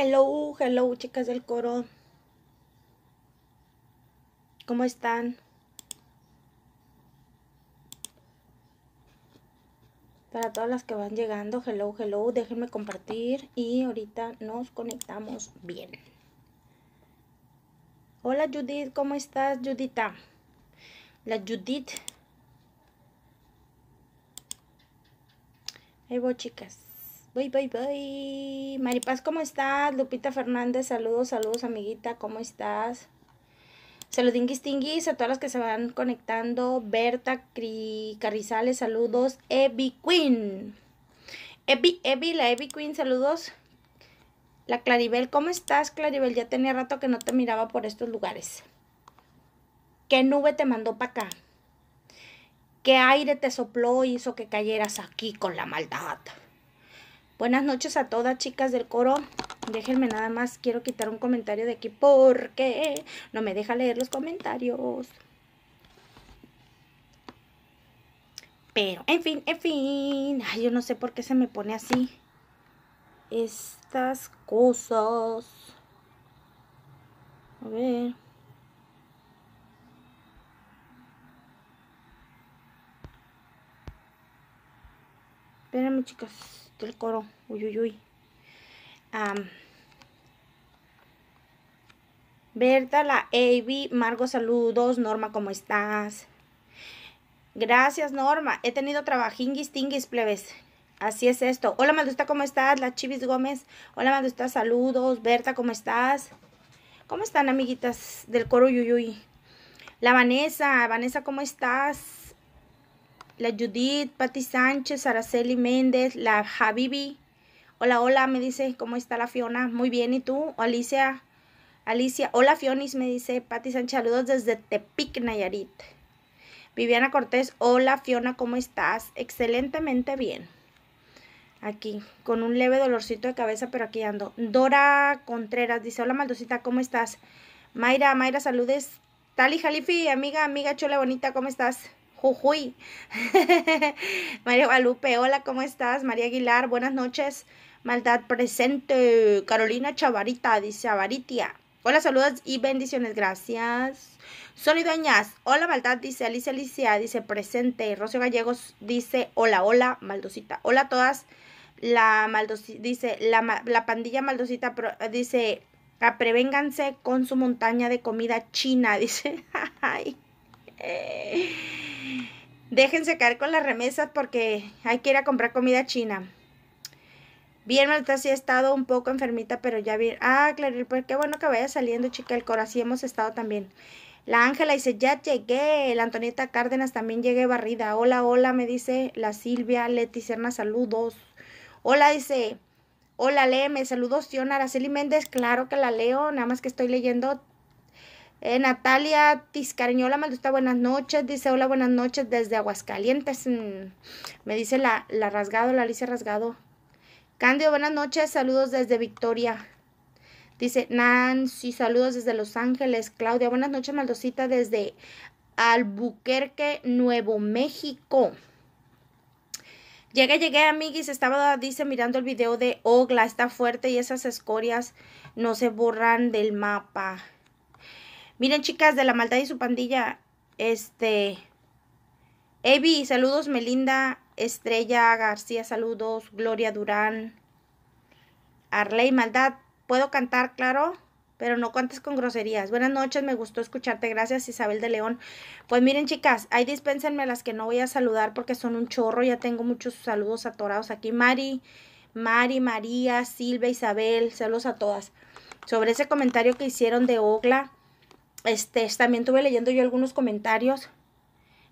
Hello, hello, chicas del coro. ¿Cómo están? Para todas las que van llegando, hello, hello, déjenme compartir y ahorita nos conectamos bien. Hola Judith, ¿cómo estás Judita? La Judith. Ahí voy chicas. Bye, bye, bye. Maripaz, ¿cómo estás? Lupita Fernández, saludos, saludos, amiguita, ¿cómo estás? Saludinguis tinguis a todas las que se van conectando. Berta Carrizales, saludos. Evi Queen. Evi, Evi, la Evi Queen, saludos. La Claribel, ¿cómo estás, Claribel? Ya tenía rato que no te miraba por estos lugares. ¿Qué nube te mandó para acá? ¿Qué aire te sopló y hizo que cayeras aquí con la maldad? Buenas noches a todas chicas del coro. Déjenme nada más, quiero quitar un comentario de aquí porque no me deja leer los comentarios. Pero, en fin, en fin. Ay, yo no sé por qué se me pone así. Estas cosas. A ver. Espérenme, chicas el coro. Uy, uy, uy. Berta, la Avi, Margo, saludos. Norma, ¿cómo estás? Gracias, Norma. He tenido trabajinguis, tinguis, plebes. Así es esto. Hola, Maldusta, ¿cómo estás? La Chivis Gómez. Hola, Maldusta, saludos. Berta, ¿cómo estás? ¿Cómo están, amiguitas del coro Yuyuy? La Vanessa, Vanessa, ¿cómo estás? La Judith, Patti Sánchez, Araceli Méndez, la Habibi. Hola, hola, me dice, ¿cómo está la Fiona? Muy bien, ¿y tú? Alicia, Alicia, hola Fionis, me dice Patti Sánchez, saludos desde Tepic, Nayarit. Viviana Cortés, hola Fiona, ¿cómo estás? Excelentemente bien. Aquí, con un leve dolorcito de cabeza, pero aquí ando. Dora Contreras dice, hola Maldosita, ¿cómo estás? Mayra, Mayra, saludes. Tali Jalifi, amiga, amiga chula bonita, ¿cómo estás? Jujuy. María Guadalupe, hola, ¿cómo estás? María Aguilar, buenas noches. Maldad presente. Carolina Chavarita, dice Avaritia. Hola, saludos y bendiciones, gracias. Soli Dueñas, hola, maldad, dice Alicia Alicia, dice presente. Rocio Gallegos dice hola, hola, maldosita. Hola a todas. La maldosita, dice, la, la pandilla maldosita, dice, prevénganse con su montaña de comida china, dice. Ay. Déjense caer con las remesas porque hay que ir a comprar comida china. Bien, Marta, sí he estado un poco enfermita, pero ya vi. Ah, Claril, pues qué bueno que vaya saliendo, chica, el corazón hemos estado también. La Ángela dice, ya llegué. La Antonieta Cárdenas también llegué barrida. Hola, hola, me dice la Silvia Leti Serna, saludos. Hola, dice, hola, léeme, saludos, Fiona Araceli Méndez. Claro que la leo, nada más que estoy leyendo eh, Natalia Tiscariñola Maldusta, buenas noches. Dice, hola, buenas noches desde Aguascalientes. Me dice la, la Rasgado, la Alicia Rasgado. Candio, buenas noches. Saludos desde Victoria. Dice Nancy, saludos desde Los Ángeles. Claudia, buenas noches, Maldosita, desde Albuquerque, Nuevo México. Llegué, llegué, amiguis. Estaba, dice, mirando el video de Ogla. Está fuerte y esas escorias no se borran del mapa. Miren, chicas, de la maldad y su pandilla, este... Evi, saludos, Melinda, Estrella García, saludos, Gloria Durán, Arley, maldad, puedo cantar, claro, pero no cantes con groserías. Buenas noches, me gustó escucharte, gracias Isabel de León. Pues miren chicas, ahí dispénsenme las que no voy a saludar porque son un chorro, ya tengo muchos saludos atorados aquí. Mari, Mari, María, Silvia, Isabel, saludos a todas. Sobre ese comentario que hicieron de Ogla, este, también tuve leyendo yo algunos comentarios.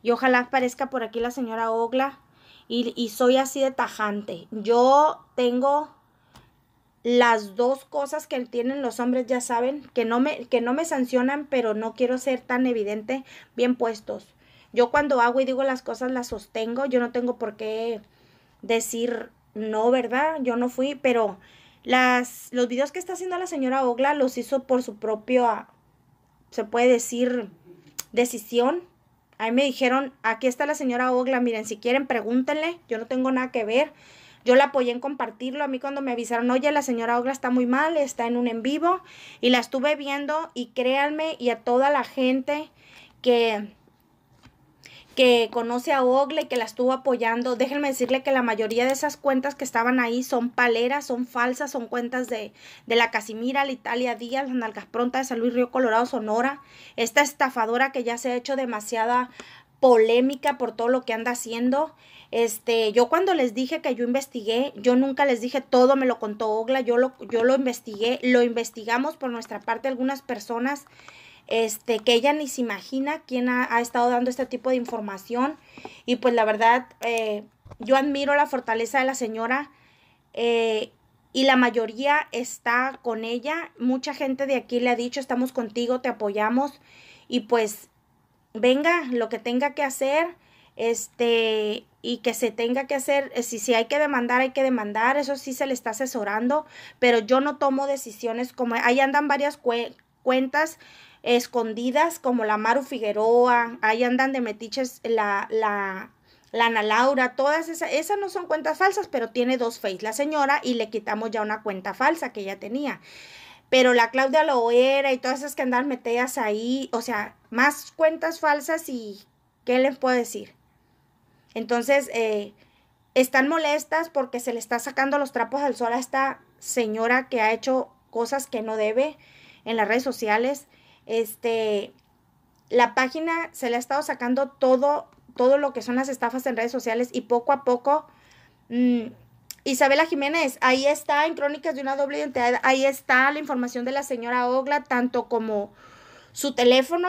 Y ojalá aparezca por aquí la señora Ogla. Y, soy así de tajante. Yo tengo las dos cosas que tienen los hombres, ya saben, que no me, que no me sancionan, pero no quiero ser tan evidente, bien puestos. Yo cuando hago y digo las cosas las sostengo, yo no tengo por qué decir no, ¿verdad? Yo no fui, pero las, los videos que está haciendo la señora Ogla los hizo por su propio se puede decir, decisión. Ahí me dijeron, aquí está la señora Ogla, miren, si quieren pregúntenle, yo no tengo nada que ver. Yo la apoyé en compartirlo. A mí cuando me avisaron, oye, la señora Ogla está muy mal, está en un en vivo. Y la estuve viendo y créanme y a toda la gente que que conoce a Ogle y que la estuvo apoyando. Déjenme decirle que la mayoría de esas cuentas que estaban ahí son paleras, son falsas, son cuentas de, de la Casimira, la Italia Díaz, las Nalgas Pronta de San Luis Río Colorado, Sonora. Esta estafadora que ya se ha hecho demasiada polémica por todo lo que anda haciendo. Este, yo cuando les dije que yo investigué, yo nunca les dije todo, me lo contó Ogla, yo lo, yo lo investigué, lo investigamos por nuestra parte algunas personas este, que ella ni se imagina quién ha, estado dando este tipo de información. Y pues la verdad, eh, yo admiro la fortaleza de la señora eh, y la mayoría está con ella. Mucha gente de aquí le ha dicho, estamos contigo, te apoyamos. Y pues venga, lo que tenga que hacer, este, y que se tenga que hacer, eh, si, si hay que demandar, hay que demandar, eso sí se le está asesorando, pero yo no tomo decisiones como, ahí andan varias cuentas escondidas como la Maru Figueroa, ahí andan de metiches la, la, la Ana Laura, todas esas, esas no son cuentas falsas, pero tiene dos face la señora y le quitamos ya una cuenta falsa que ella tenía. Pero la Claudia Loera y todas esas que andan metidas ahí, o sea, más cuentas falsas y ¿qué les puedo decir? Entonces, eh, están molestas porque se le está sacando los trapos al sol a esta señora que ha hecho cosas que no debe en las redes sociales. Este, la página se le ha estado sacando todo, todo lo que son las estafas en redes sociales y poco a poco, mm, Isabela Jiménez, ahí está en Crónicas de una doble identidad, ahí está la información de la señora Ogla, tanto como su teléfono,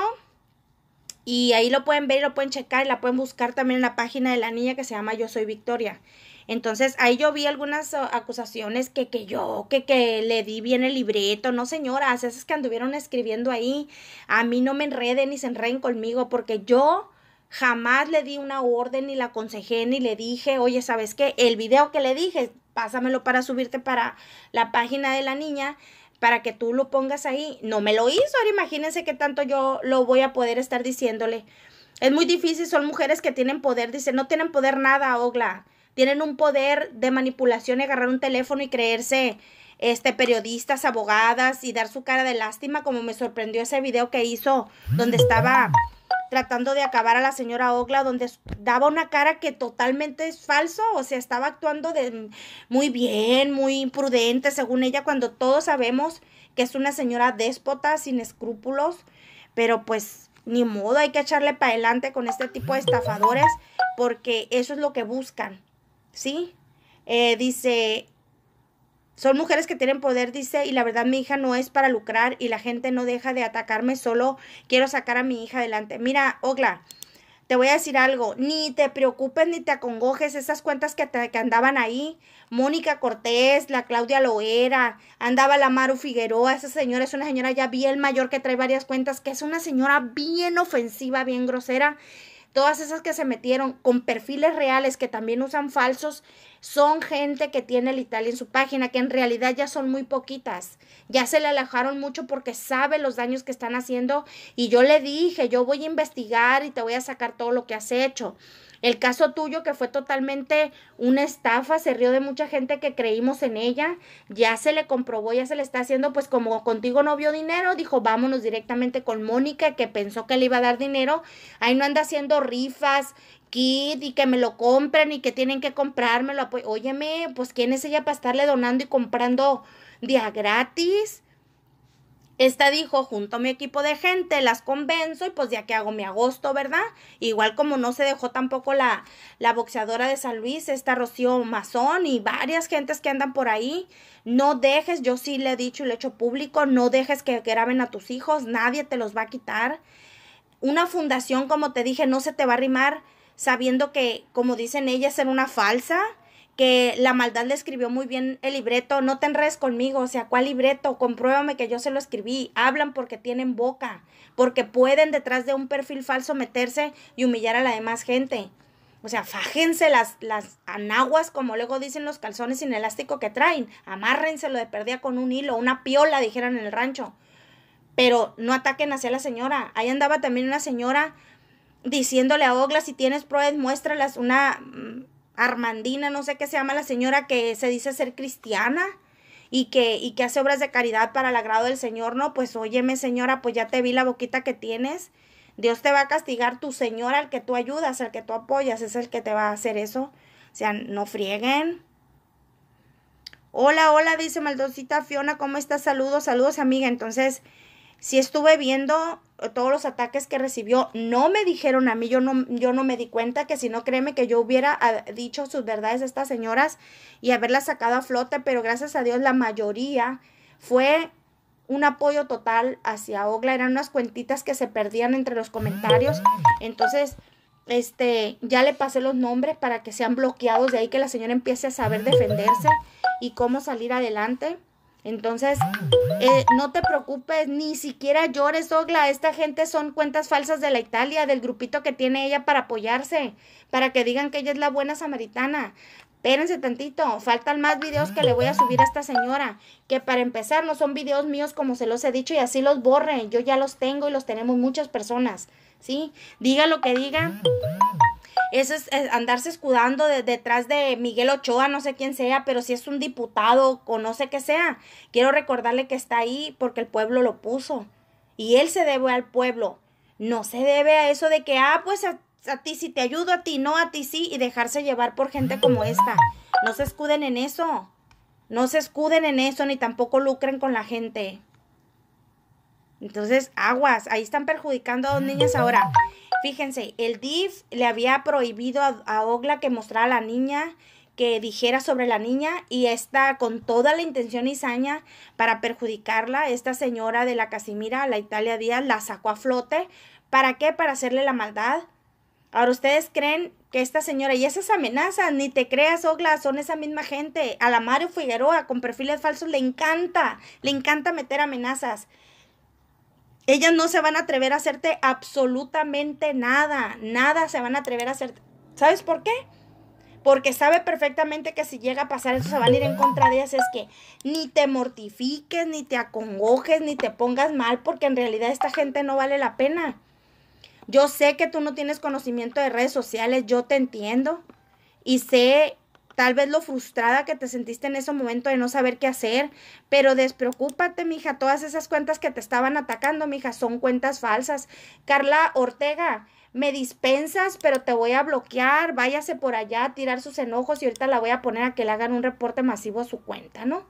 y ahí lo pueden ver, lo pueden checar, y la pueden buscar también en la página de la niña que se llama Yo Soy Victoria. Entonces ahí yo vi algunas uh, acusaciones que, que yo, que, que le di bien el libreto, no señoras, esas que anduvieron escribiendo ahí, a mí no me enreden ni se enreden conmigo porque yo jamás le di una orden ni la aconsejé ni le dije, oye, ¿sabes qué? El video que le dije, pásamelo para subirte para la página de la niña para que tú lo pongas ahí. No me lo hizo, ahora imagínense qué tanto yo lo voy a poder estar diciéndole. Es muy difícil, son mujeres que tienen poder, dice, no tienen poder nada, Ogla tienen un poder de manipulación y agarrar un teléfono y creerse este periodistas, abogadas y dar su cara de lástima, como me sorprendió ese video que hizo donde estaba tratando de acabar a la señora Ogla, donde daba una cara que totalmente es falso, o sea, estaba actuando de muy bien, muy imprudente, según ella, cuando todos sabemos que es una señora déspota, sin escrúpulos, pero pues ni modo, hay que echarle para adelante con este tipo de estafadores, porque eso es lo que buscan ¿sí? Eh, dice, son mujeres que tienen poder, dice, y la verdad mi hija no es para lucrar y la gente no deja de atacarme, solo quiero sacar a mi hija adelante. Mira, Ogla, te voy a decir algo, ni te preocupes ni te acongojes, esas cuentas que, que andaban ahí, Mónica Cortés, la Claudia Loera, andaba la Maru Figueroa, esa señora es una señora ya bien mayor que trae varias cuentas, que es una señora bien ofensiva, bien grosera, todas esas que se metieron con perfiles reales que también usan falsos, son gente que tiene el Italia en su página, que en realidad ya son muy poquitas. Ya se le alejaron mucho porque sabe los daños que están haciendo y yo le dije, yo voy a investigar y te voy a sacar todo lo que has hecho. El caso tuyo que fue totalmente una estafa, se rió de mucha gente que creímos en ella, ya se le comprobó, ya se le está haciendo, pues como contigo no vio dinero, dijo vámonos directamente con Mónica que pensó que le iba a dar dinero, ahí no anda haciendo rifas, kit y que me lo compren y que tienen que comprármelo. Óyeme, pues quién es ella para estarle donando y comprando día gratis. Esta dijo, junto a mi equipo de gente, las convenzo y pues ya que hago mi agosto, ¿verdad? Igual como no se dejó tampoco la, la boxeadora de San Luis, esta Rocío Mazón y varias gentes que andan por ahí. No dejes, yo sí le he dicho y le he hecho público, no dejes que graben a tus hijos, nadie te los va a quitar. Una fundación, como te dije, no se te va a arrimar sabiendo que, como dicen ellas, era una falsa que la maldad le escribió muy bien el libreto, no te enredes conmigo, o sea, ¿cuál libreto? Compruébame que yo se lo escribí. Hablan porque tienen boca, porque pueden detrás de un perfil falso meterse y humillar a la demás gente. O sea, fájense las, las anaguas, como luego dicen los calzones sin elástico que traen. Amárrenselo de perdida con un hilo, una piola, dijeran en el rancho. Pero no ataquen hacia la señora. Ahí andaba también una señora diciéndole a Ogla, si tienes pruebas, muéstralas. Una Armandina, no sé qué se llama la señora que se dice ser cristiana y que, y que hace obras de caridad para el agrado del Señor, no, pues óyeme señora, pues ya te vi la boquita que tienes. Dios te va a castigar, tu Señor al que tú ayudas, al que tú apoyas, es el que te va a hacer eso. O sea, no frieguen. Hola, hola, dice Maldosita Fiona, ¿cómo estás? Saludos, saludos, amiga. Entonces, si estuve viendo todos los ataques que recibió, no me dijeron a mí, yo no, yo no me di cuenta que si no créeme que yo hubiera ah, dicho sus verdades a estas señoras y haberlas sacado a flote, pero gracias a Dios la mayoría fue un apoyo total hacia Ogla, eran unas cuentitas que se perdían entre los comentarios, entonces este, ya le pasé los nombres para que sean bloqueados, de ahí que la señora empiece a saber defenderse y cómo salir adelante. Entonces, eh, no te preocupes, ni siquiera llores, Ogla. Esta gente son cuentas falsas de la Italia, del grupito que tiene ella para apoyarse, para que digan que ella es la buena samaritana. Espérense tantito, faltan más videos que le voy a subir a esta señora, que para empezar no son videos míos como se los he dicho y así los borren. Yo ya los tengo y los tenemos muchas personas, ¿sí? Diga lo que diga, eso es, andarse escudando detrás de Miguel Ochoa, no sé quién sea, pero si es un diputado o no sé qué sea, quiero recordarle que está ahí porque el pueblo lo puso. Y él se debe al pueblo. No se debe a eso de que, ah, pues a, a ti sí te ayudo, a ti no, a ti sí, y dejarse llevar por gente como esta. No se escuden en eso. No se escuden en eso, ni tampoco lucren con la gente. Entonces, aguas, ahí están perjudicando a dos niñas ahora. Fíjense, el DIF le había prohibido a, Ogla que mostrara a la niña, que dijera sobre la niña y esta con toda la intención y saña para perjudicarla, esta señora de la Casimira, la Italia Díaz, la sacó a flote. ¿Para qué? Para hacerle la maldad. Ahora ustedes creen que esta señora y esas amenazas, ni te creas, Ogla, son esa misma gente. A la Mario Figueroa con perfiles falsos le encanta, le encanta meter amenazas. Ellas no se van a atrever a hacerte absolutamente nada, nada se van a atrever a hacer. ¿Sabes por qué? Porque sabe perfectamente que si llega a pasar eso se van a ir en contra de ellas. Es que ni te mortifiques, ni te acongojes, ni te pongas mal, porque en realidad esta gente no vale la pena. Yo sé que tú no tienes conocimiento de redes sociales, yo te entiendo. Y sé tal vez lo frustrada que te sentiste en ese momento de no saber qué hacer, pero despreocúpate, mija, todas esas cuentas que te estaban atacando, mija, son cuentas falsas. Carla Ortega, me dispensas, pero te voy a bloquear, váyase por allá a tirar sus enojos y ahorita la voy a poner a que le hagan un reporte masivo a su cuenta, ¿no?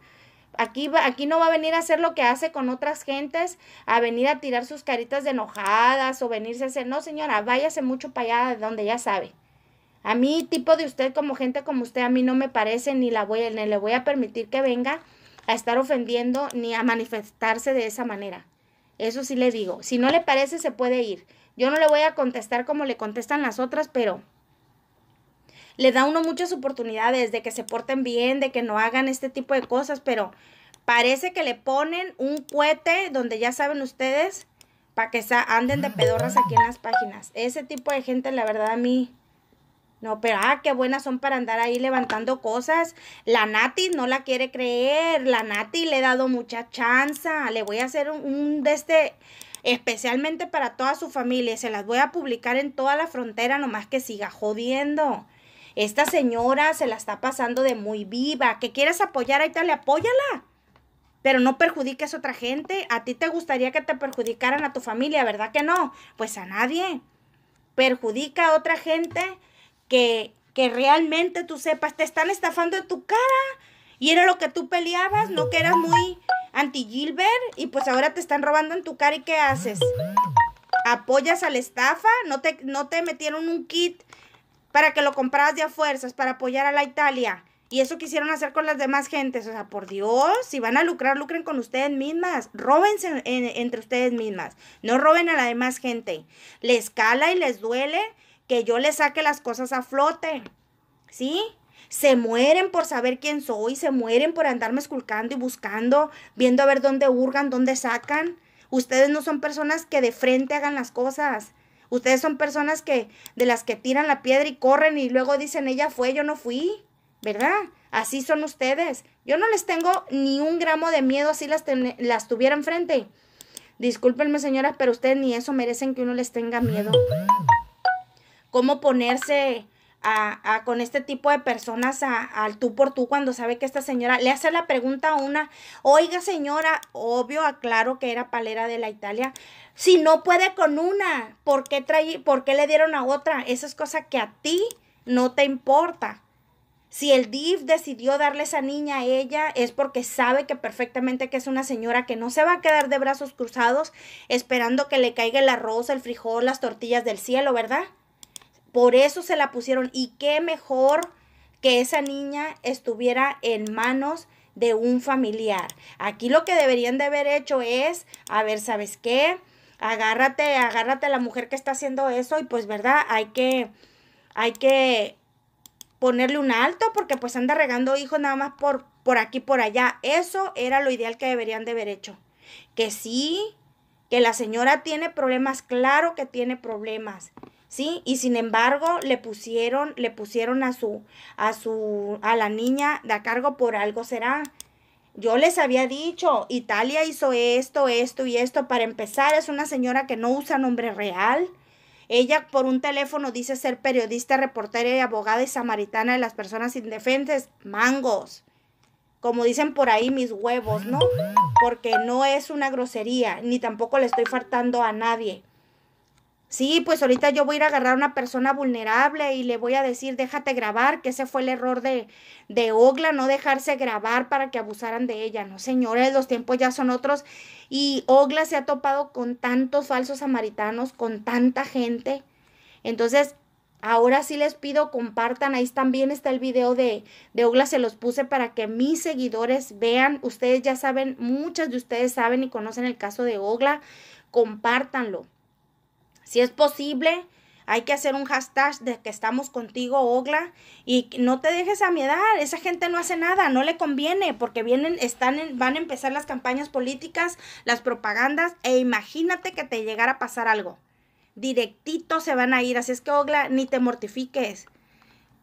Aquí, aquí no va a venir a hacer lo que hace con otras gentes, a venir a tirar sus caritas de enojadas o venirse a hacer, no señora, váyase mucho para allá de donde ya sabe. A mí, tipo de usted, como gente como usted, a mí no me parece ni, la voy, ni le voy a permitir que venga a estar ofendiendo ni a manifestarse de esa manera. Eso sí le digo. Si no le parece, se puede ir. Yo no le voy a contestar como le contestan las otras, pero le da uno muchas oportunidades de que se porten bien, de que no hagan este tipo de cosas, pero parece que le ponen un cohete donde ya saben ustedes para que anden de pedorras aquí en las páginas. Ese tipo de gente, la verdad, a mí no, pero ah, qué buenas son para andar ahí levantando cosas. La Nati no la quiere creer. La Nati le he dado mucha chanza. Le voy a hacer un, de este especialmente para toda su familia. Se las voy a publicar en toda la frontera, nomás que siga jodiendo. Esta señora se la está pasando de muy viva. ¿Que quieres apoyar? Ahí te le apóyala. Pero no perjudiques a otra gente. A ti te gustaría que te perjudicaran a tu familia, ¿verdad que no? Pues a nadie. Perjudica a otra gente que, que realmente tú sepas, te están estafando en tu cara. Y era lo que tú peleabas, no que eras muy anti-Gilbert y pues ahora te están robando en tu cara y ¿qué haces? ¿Apoyas a la estafa? ¿No te, no te metieron un kit para que lo compraras de a fuerzas para apoyar a la Italia? Y eso quisieron hacer con las demás gentes. O sea, por Dios, si van a lucrar, lucren con ustedes mismas. Róbense entre ustedes mismas. No roben a la demás gente. Les cala y les duele que yo les saque las cosas a flote. ¿Sí? Se mueren por saber quién soy, se mueren por andarme esculcando y buscando, viendo a ver dónde hurgan, dónde sacan. Ustedes no son personas que de frente hagan las cosas. Ustedes son personas que de las que tiran la piedra y corren y luego dicen ella fue, yo no fui, ¿verdad? Así son ustedes. Yo no les tengo ni un gramo de miedo así las, las tuviera enfrente. Discúlpenme, señoras, pero ustedes ni eso merecen que uno les tenga miedo cómo ponerse a, con este tipo de personas al tú por tú cuando sabe que esta señora le hace la pregunta a una, oiga señora, obvio, aclaro que era palera de la Italia, si no puede con una, ¿por qué, trae, ¿por qué le dieron a otra? Esa es cosa que a ti no te importa. Si el DIF decidió darle esa niña a ella es porque sabe que perfectamente que es una señora que no se va a quedar de brazos cruzados esperando que le caiga el arroz, el frijol, las tortillas del cielo, ¿verdad? Por eso se la pusieron. Y qué mejor que esa niña estuviera en manos de un familiar. Aquí lo que deberían de haber hecho es, a ver, ¿sabes qué? Agárrate, agárrate a la mujer que está haciendo eso y pues, ¿verdad? Hay que, hay que ponerle un alto porque pues anda regando hijos nada más por, por aquí, por allá. Eso era lo ideal que deberían de haber hecho. Que sí, que la señora tiene problemas, claro que tiene problemas. ¿Sí? Y sin embargo, le pusieron, le pusieron a su, a su, a la niña de a cargo por algo será. Yo les había dicho, Italia hizo esto, esto y esto. Para empezar, es una señora que no usa nombre real. Ella por un teléfono dice ser periodista, reportera y abogada y samaritana de las personas indefensas. Mangos. Como dicen por ahí mis huevos, ¿no? Porque no es una grosería, ni tampoco le estoy faltando a nadie. Sí, pues ahorita yo voy a ir a agarrar a una persona vulnerable y le voy a decir, déjate grabar, que ese fue el error de, de Ogla, no dejarse grabar para que abusaran de ella. No, señores, los tiempos ya son otros. Y Ogla se ha topado con tantos falsos samaritanos, con tanta gente. Entonces, ahora sí les pido, compartan, ahí también está el video de, de Ogla, se los puse para que mis seguidores vean. Ustedes ya saben, muchas de ustedes saben y conocen el caso de Ogla, compártanlo si es posible, hay que hacer un hashtag de que estamos contigo, Ogla, y no te dejes a. Esa gente no hace nada, no le conviene, porque vienen, están van a empezar las campañas políticas, las propagandas, e imagínate que te llegara a pasar algo. Directito se van a ir, así es que Ogla, ni te mortifiques.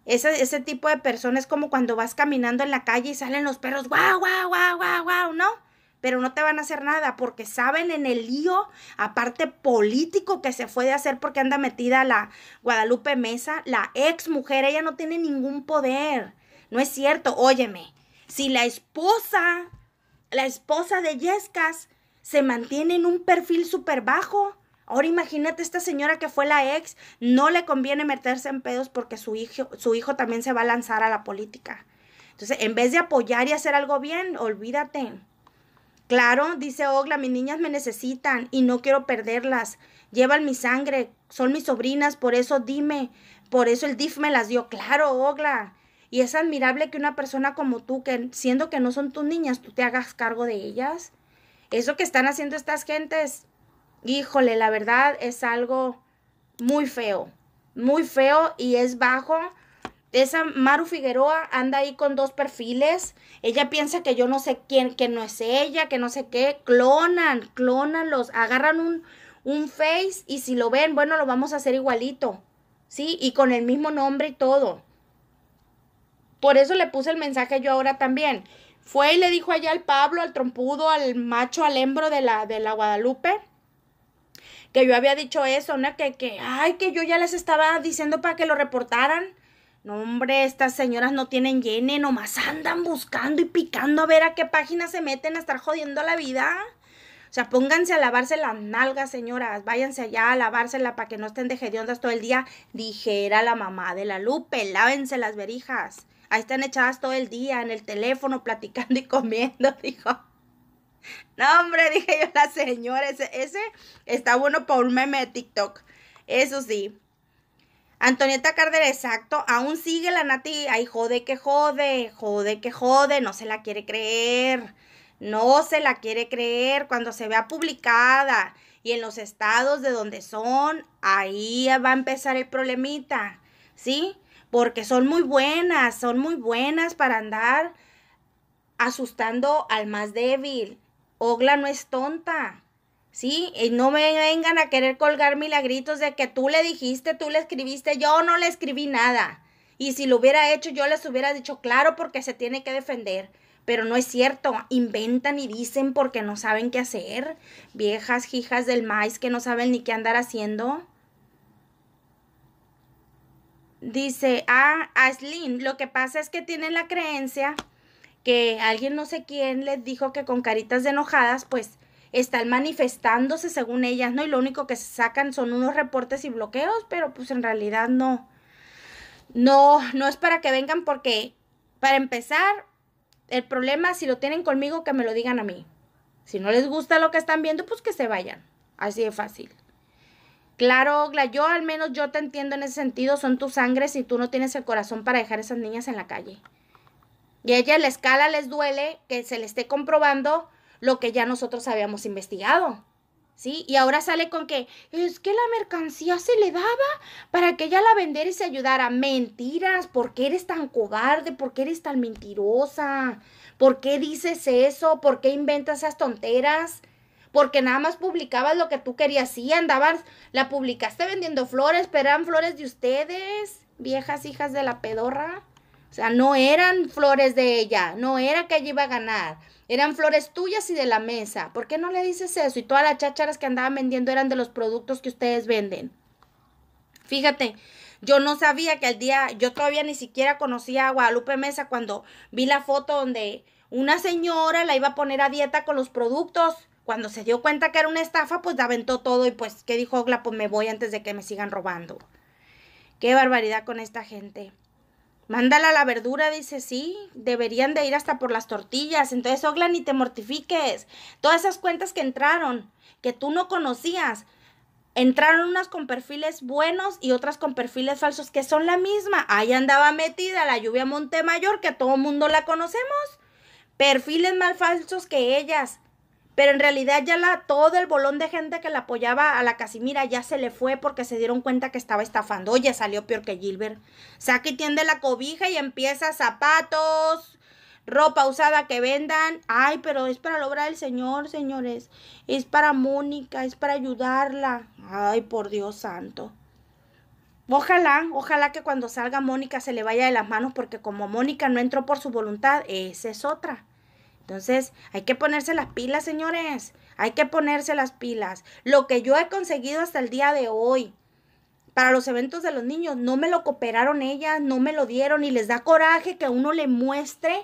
Ese, ese tipo de personas es como cuando vas caminando en la calle y salen los perros, guau, guau, guau, guau, guau, ¿no? Pero no te van a hacer nada porque saben en el lío, aparte político que se fue de hacer porque anda metida la Guadalupe Mesa, la ex mujer, ella no tiene ningún poder. No es cierto, óyeme, si la esposa, la esposa de Yescas se mantiene en un perfil súper bajo, Ahora imagínate esta señora que fue la ex, no le conviene meterse en pedos porque su hijo, su hijo también se va a lanzar a la política. Entonces, en vez de apoyar y hacer algo bien, olvídate. Claro, dice Ogla, mis niñas me necesitan y no quiero perderlas. Llevan mi sangre, son mis sobrinas, por eso dime, por eso el DIF me las dio. Claro, Ogla. Y es admirable que una persona como tú, que siendo que no son tus niñas, tú te hagas cargo de ellas. Eso que están haciendo estas gentes, híjole, la verdad es algo muy feo, muy feo y es bajo esa Maru Figueroa anda ahí con dos perfiles. Ella piensa que yo no sé quién, que no es ella, que no sé qué. Clonan, clónanlos, agarran un, un face y si lo ven, bueno, lo vamos a hacer igualito. ¿Sí? Y con el mismo nombre y todo. Por eso le puse el mensaje yo ahora también. Fue y le dijo allá al Pablo, al trompudo, al macho, al hembro de la, de la Guadalupe, que yo había dicho eso, ¿no? Que, que, ay, que yo ya les estaba diciendo para que lo reportaran no, hombre, estas señoras no tienen llene, nomás andan buscando y picando a ver a qué página se meten a estar jodiendo la vida. O sea, pónganse a lavarse las nalgas, señoras. Váyanse allá a lavársela para que no estén de hediondas todo el día. Dijera la mamá de la Lupe, lávense las verijas. Ahí están echadas todo el día en el teléfono platicando y comiendo, dijo. No, hombre, dije yo, la señora, ese, ese está bueno para un meme de TikTok. Eso sí. Antonieta Cárdenas, exacto, aún sigue la Nati, ay, jode que jode, jode que jode, no se la quiere creer, no se la quiere creer cuando se vea publicada y en los estados de donde son, ahí va a empezar el problemita, ¿sí? Porque son muy buenas, son muy buenas para andar asustando al más débil. Ogla no es tonta. ¿Sí? Y no me vengan a querer colgar milagritos de que tú le dijiste, tú le escribiste, yo no le escribí nada. Y si lo hubiera hecho, yo les hubiera dicho, claro, porque se tiene que defender. Pero no es cierto, inventan y dicen porque no saben qué hacer. Viejas hijas del maíz que no saben ni qué andar haciendo. Dice, ah, Aslin, lo que pasa es que tienen la creencia que alguien no sé quién les dijo que con caritas de enojadas, pues están manifestándose según ellas, ¿no? Y lo único que se sacan son unos reportes y bloqueos, pero pues en realidad no. No, no es para que vengan porque, para empezar, el problema, si lo tienen conmigo, que me lo digan a mí. Si no les gusta lo que están viendo, pues que se vayan. Así de fácil. Claro, yo al menos yo te entiendo en ese sentido, son tus sangres y tú no tienes el corazón para dejar a esas niñas en la calle. Y a ella la escala les duele que se le esté comprobando lo que ya nosotros habíamos investigado. ¿Sí? Y ahora sale con que es que la mercancía se le daba para que ella la vendiera y se ayudara. Mentiras, ¿por qué eres tan cobarde? ¿Por qué eres tan mentirosa? ¿Por qué dices eso? ¿Por qué inventas esas tonteras? Porque nada más publicabas lo que tú querías. Sí, andabas, la publicaste vendiendo flores, pero eran flores de ustedes, viejas hijas de la pedorra. O sea, no eran flores de ella, no era que ella iba a ganar. Eran flores tuyas y de la mesa. ¿Por qué no le dices eso? Y todas las chácharas que andaban vendiendo eran de los productos que ustedes venden. Fíjate, yo no sabía que al día, yo todavía ni siquiera conocía a Guadalupe Mesa cuando vi la foto donde una señora la iba a poner a dieta con los productos. Cuando se dio cuenta que era una estafa, pues aventó todo y pues, ¿qué dijo Ogla? Pues me voy antes de que me sigan robando. Qué barbaridad con esta gente. Mándala la verdura, dice, sí, deberían de ir hasta por las tortillas. Entonces, Ogla, ni te mortifiques. Todas esas cuentas que entraron, que tú no conocías, entraron unas con perfiles buenos y otras con perfiles falsos, que son la misma. Ahí andaba metida la lluvia Montemayor, que todo mundo la conocemos. Perfiles más falsos que ellas. Pero en realidad ya la, todo el bolón de gente que la apoyaba a la Casimira ya se le fue porque se dieron cuenta que estaba estafando. Oye, salió peor que Gilbert. Saca y tiende la cobija y empieza zapatos, ropa usada que vendan. Ay, pero es para la obra del Señor, señores. Es para Mónica, es para ayudarla. Ay, por Dios santo. Ojalá, ojalá que cuando salga Mónica se le vaya de las manos porque como Mónica no entró por su voluntad, esa es otra. Entonces, hay que ponerse las pilas, señores. Hay que ponerse las pilas. Lo que yo he conseguido hasta el día de hoy para los eventos de los niños, no me lo cooperaron ellas, no me lo dieron y les da coraje que uno le muestre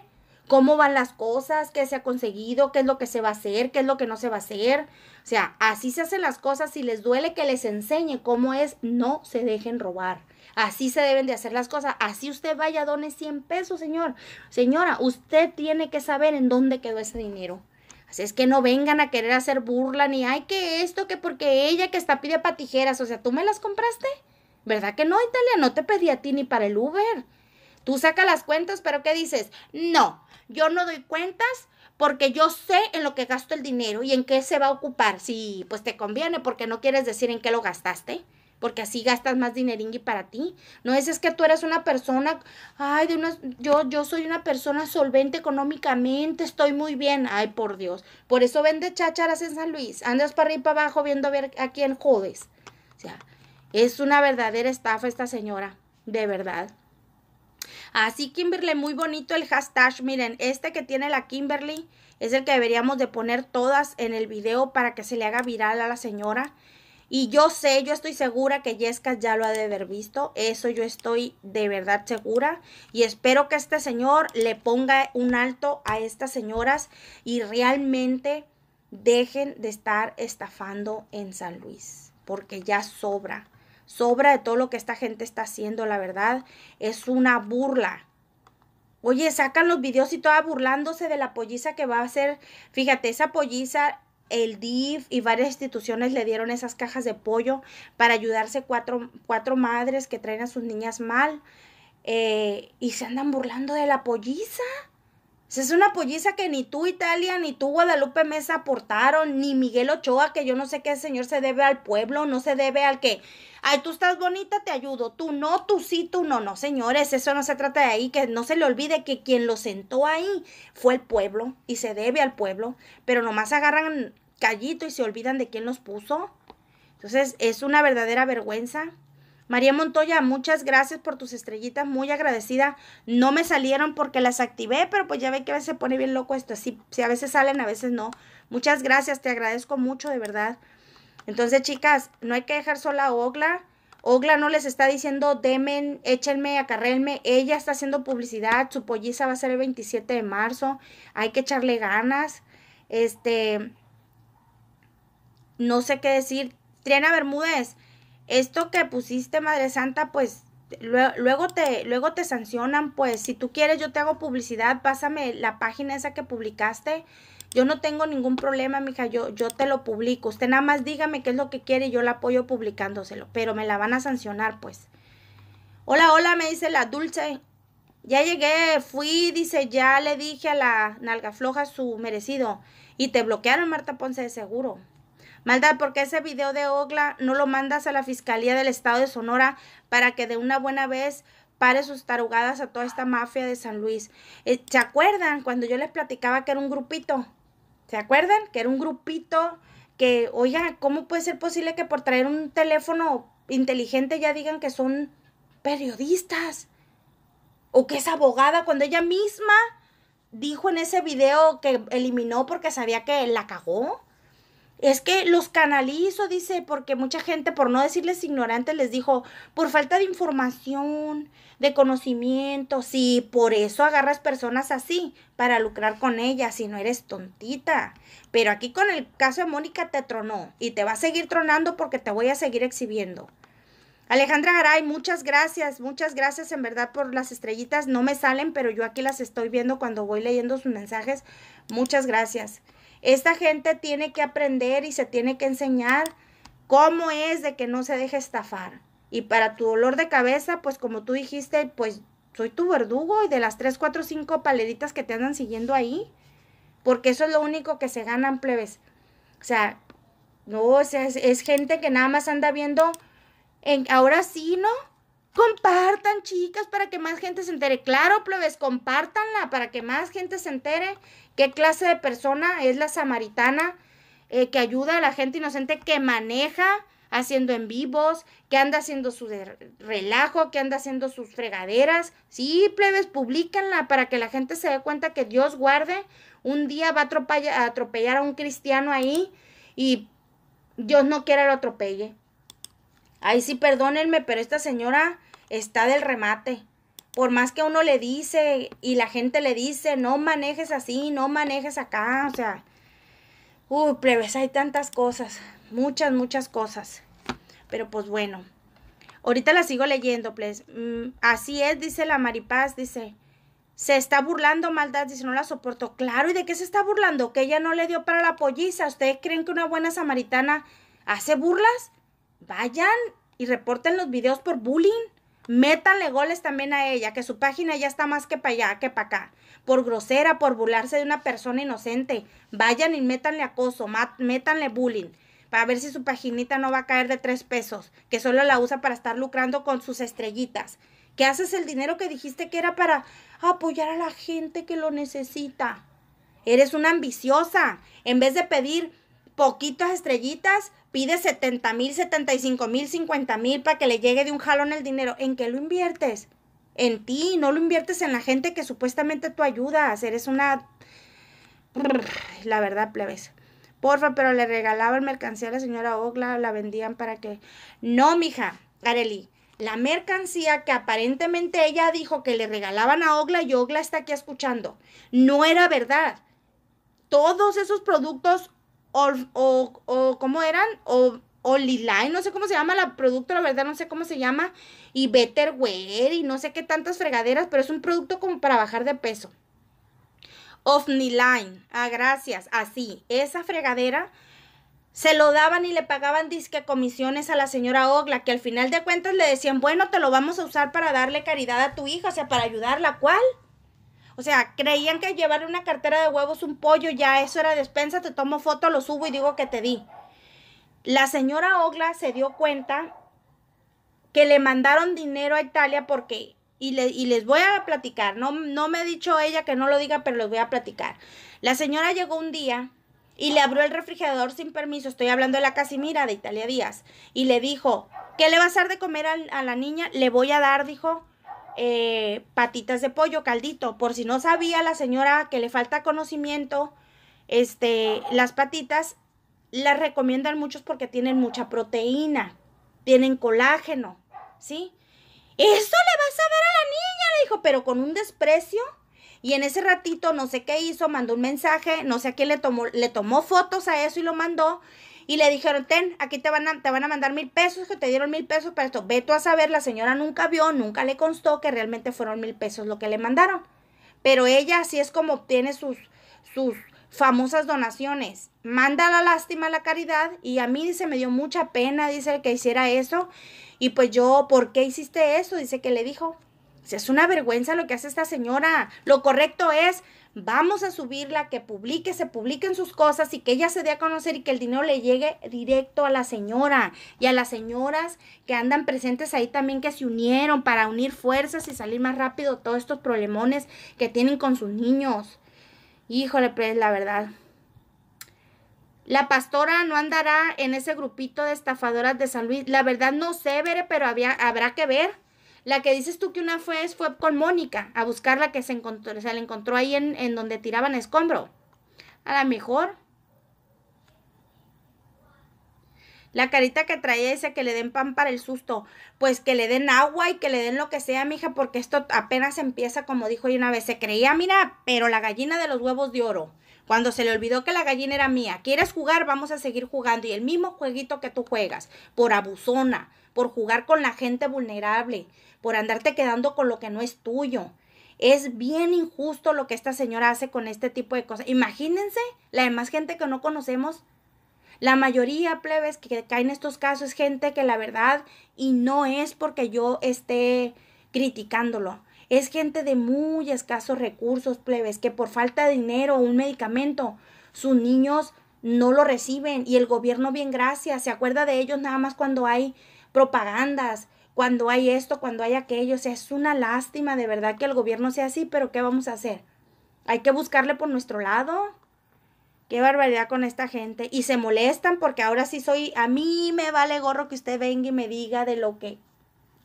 cómo van las cosas, qué se ha conseguido, qué es lo que se va a hacer, qué es lo que no se va a hacer. O sea, así se hacen las cosas. Si les duele que les enseñe cómo es, no se dejen robar. Así se deben de hacer las cosas. Así usted vaya, done 100 pesos, señor. Señora, usted tiene que saber en dónde quedó ese dinero. Así es que no vengan a querer hacer burla ni, ay, que esto, que porque ella que está pide para tijeras. O sea, ¿tú me las compraste? ¿Verdad que no, Italia? No te pedí a ti ni para el Uber. Tú saca las cuentas, pero ¿qué dices? No, yo no doy cuentas porque yo sé en lo que gasto el dinero y en qué se va a ocupar. Sí, pues te conviene porque no quieres decir en qué lo gastaste porque así gastas más dineringui para ti. No es, es que tú eres una persona, ay, de una, yo, yo soy una persona solvente económicamente, estoy muy bien. Ay, por Dios. Por eso vende chácharas en San Luis. Andas para arriba y para abajo viendo a ver a quién jodes. O sea, es una verdadera estafa esta señora, de verdad. Así, Kimberly, muy bonito el hashtag. Miren, este que tiene la Kimberly es el que deberíamos de poner todas en el video para que se le haga viral a la señora. Y yo sé, yo estoy segura que Yesca ya lo ha de haber visto. Eso yo estoy de verdad segura. Y espero que este señor le ponga un alto a estas señoras y realmente dejen de estar estafando en San Luis. Porque ya sobra. Sobra de todo lo que esta gente está haciendo, la verdad. Es una burla. Oye, sacan los videos y toda burlándose de la polliza que va a hacer. Fíjate, esa polliza el DIF y varias instituciones le dieron esas cajas de pollo para ayudarse cuatro, cuatro madres que traen a sus niñas mal eh, y se andan burlando de la polliza. Es una polliza que ni tú Italia, ni tú Guadalupe Mesa aportaron, ni Miguel Ochoa, que yo no sé qué señor se debe al pueblo, no se debe al que, ay, tú estás bonita, te ayudo, tú no, tú sí, tú no, no, señores, eso no se trata de ahí, que no se le olvide que quien lo sentó ahí fue el pueblo y se debe al pueblo, pero nomás agarran callito y se olvidan de quién los puso. Entonces, es una verdadera vergüenza. María Montoya, muchas gracias por tus estrellitas, muy agradecida. No me salieron porque las activé, pero pues ya ve que a veces se pone bien loco esto. Si, a veces salen, a veces no. Muchas gracias, te agradezco mucho, de verdad. Entonces, chicas, no hay que dejar sola a Ogla. Ogla no les está diciendo, demen, échenme, acarrenme. Ella está haciendo publicidad. Su polliza va a ser el 27 de marzo. Hay que echarle ganas. Este, no sé qué decir. Triana Bermúdez, esto que pusiste, Madre Santa, pues luego, te, luego te sancionan. Pues si tú quieres, yo te hago publicidad. Pásame la página esa que publicaste. Yo no tengo ningún problema, mija, yo, yo te lo publico. Usted nada más dígame qué es lo que quiere y yo la apoyo publicándoselo, pero me la van a sancionar, pues. Hola, hola, me dice la dulce. Ya llegué, fui, dice, ya le dije a la nalga floja su merecido. Y te bloquearon, Marta Ponce, de seguro. Maldad, porque ese video de Ogla no lo mandas a la Fiscalía del Estado de Sonora para que de una buena vez pare sus tarugadas a toda esta mafia de San Luis. Eh, ¿Se acuerdan cuando yo les platicaba que era un grupito? ¿Se acuerdan? Que era un grupito que, oiga, ¿cómo puede ser posible que por traer un teléfono inteligente ya digan que son periodistas? O que es abogada cuando ella misma dijo en ese video que eliminó porque sabía que la cagó. Es que los canalizo, dice, porque mucha gente, por no decirles ignorantes, les dijo, por falta de información, de conocimiento, sí, por eso agarras personas así, para lucrar con ellas, si no eres tontita. Pero aquí con el caso de Mónica te tronó, y te va a seguir tronando porque te voy a seguir exhibiendo. Alejandra Garay, muchas gracias, muchas gracias en verdad por las estrellitas. No me salen, pero yo aquí las estoy viendo cuando voy leyendo sus mensajes. Muchas gracias. Esta gente tiene que aprender y se tiene que enseñar cómo es de que no se deje estafar. Y para tu dolor de cabeza, pues como tú dijiste, pues soy tu verdugo y de las 3, 4, 5 paleritas que te andan siguiendo ahí. Porque eso es lo único que se ganan plebes. O sea, no, es, es gente que nada más anda viendo, en, ahora sí, ¿no? Compartan, chicas, para que más gente se entere. Claro, plebes, compártanla para que más gente se entere qué clase de persona es la samaritana eh, que ayuda a la gente inocente, que maneja haciendo en vivos, que anda haciendo su relajo, que anda haciendo sus fregaderas. Sí, plebes, publicanla para que la gente se dé cuenta que Dios guarde. Un día va a atropellar a un cristiano ahí y Dios no quiere lo atropelle. Ay, sí, perdónenme, pero esta señora está del remate. Por más que uno le dice y la gente le dice, no manejes así, no manejes acá, o sea, uy, plebes, hay tantas cosas, muchas, muchas cosas. Pero pues bueno, ahorita la sigo leyendo, plebes. Mm, así es, dice la Maripaz, dice, se está burlando maldad, dice, no la soporto. Claro, ¿y de qué se está burlando? Que ella no le dio para la polliza. ¿Ustedes creen que una buena samaritana hace burlas? Vayan y reporten los videos por bullying. Métanle goles también a ella, que su página ya está más que para allá que para acá. Por grosera, por burlarse de una persona inocente. Vayan y métanle acoso, métanle bullying. Para ver si su paginita no va a caer de tres pesos, que solo la usa para estar lucrando con sus estrellitas. ¿Qué haces el dinero que dijiste que era para apoyar a la gente que lo necesita? Eres una ambiciosa. En vez de pedir poquitas estrellitas, pide 70 mil, 75 mil, 50 mil para que le llegue de un jalón el dinero. ¿En qué lo inviertes? En ti, no lo inviertes en la gente que supuestamente tú ayudas. Eres una... La verdad, plebes. Porfa, pero le regalaban mercancía a la señora Ogla, la vendían para que... No, mija, Areli, la mercancía que aparentemente ella dijo que le regalaban a Ogla y Ogla está aquí escuchando, no era verdad. Todos esos productos o, o, ¿cómo eran? O Line, no sé cómo se llama la producto, la verdad no sé cómo se llama, y Betterware y no sé qué tantas fregaderas, pero es un producto como para bajar de peso. Line, ah, gracias, así, esa fregadera se lo daban y le pagaban disque comisiones a la señora Ogla, que al final de cuentas le decían, bueno, te lo vamos a usar para darle caridad a tu hija, o sea, para ayudarla, ¿cuál? O sea, creían que llevarle una cartera de huevos, un pollo, ya eso era despensa, te tomo foto, lo subo y digo que te di. La señora Ogla se dio cuenta que le mandaron dinero a Italia porque, y, le, y les voy a platicar, no, no me ha dicho ella que no lo diga, pero les voy a platicar. La señora llegó un día y le abrió el refrigerador sin permiso, estoy hablando de la Casimira de Italia Díaz, y le dijo, ¿qué le vas a dar de comer a la niña? Le voy a dar, dijo, eh, patitas de pollo, caldito. Por si no sabía la señora que le falta conocimiento, este, las patitas las recomiendan muchos porque tienen mucha proteína. tienen colágeno, ¿sí? Eso le vas a ver a la niña, le dijo, pero con un desprecio. Y en ese ratito, no sé qué hizo, mandó un mensaje, no sé a quién le tomó, le tomó fotos a eso y lo mandó. Y le dijeron, ten, aquí te van a, te van a mandar mil pesos, que te dieron mil pesos para esto. Ve tú a saber, la señora nunca vio, nunca le constó que realmente fueron mil pesos lo que le mandaron. Pero ella así es como obtiene sus, sus famosas donaciones. Manda la lástima a la caridad y a mí dice, me dio mucha pena, dice, que hiciera eso. Y pues yo, ¿por qué hiciste eso? Dice que le dijo, es una vergüenza lo que hace esta señora. Lo correcto es, vamos a subirla, que publique, se publiquen sus cosas y que ella se dé a conocer y que el dinero le llegue directo a la señora y a las señoras que andan presentes ahí también que se unieron para unir fuerzas y salir más rápido todos estos problemones que tienen con sus niños. Híjole, pues la verdad. La pastora no andará en ese grupito de estafadoras de San Luis. La verdad no sé, veré, pero había, habrá que ver. La que dices tú que una fue, fue con Mónica a buscar la que se encontró, se la encontró ahí en, en donde tiraban escombro. A lo mejor. La carita que traía dice que le den pan para el susto. Pues que le den agua y que le den lo que sea, mija, porque esto apenas empieza, como dijo hoy una vez. Se creía, mira, pero la gallina de los huevos de oro. Cuando se le olvidó que la gallina era mía. ¿Quieres jugar? Vamos a seguir jugando. Y el mismo jueguito que tú juegas. Por abusona. Por jugar con la gente vulnerable por andarte quedando con lo que no es tuyo. Es bien injusto lo que esta señora hace con este tipo de cosas. Imagínense la demás gente que no conocemos. La mayoría, plebes, que caen en estos casos es gente que la verdad, y no es porque yo esté criticándolo, es gente de muy escasos recursos, plebes, que por falta de dinero o un medicamento, sus niños no lo reciben y el gobierno bien gracias, se acuerda de ellos nada más cuando hay propagandas, cuando hay esto, cuando hay aquello. O sea, es una lástima de verdad que el gobierno sea así, pero ¿qué vamos a hacer? Hay que buscarle por nuestro lado. Qué barbaridad con esta gente. Y se molestan porque ahora sí soy, a mí me vale gorro que usted venga y me diga de lo que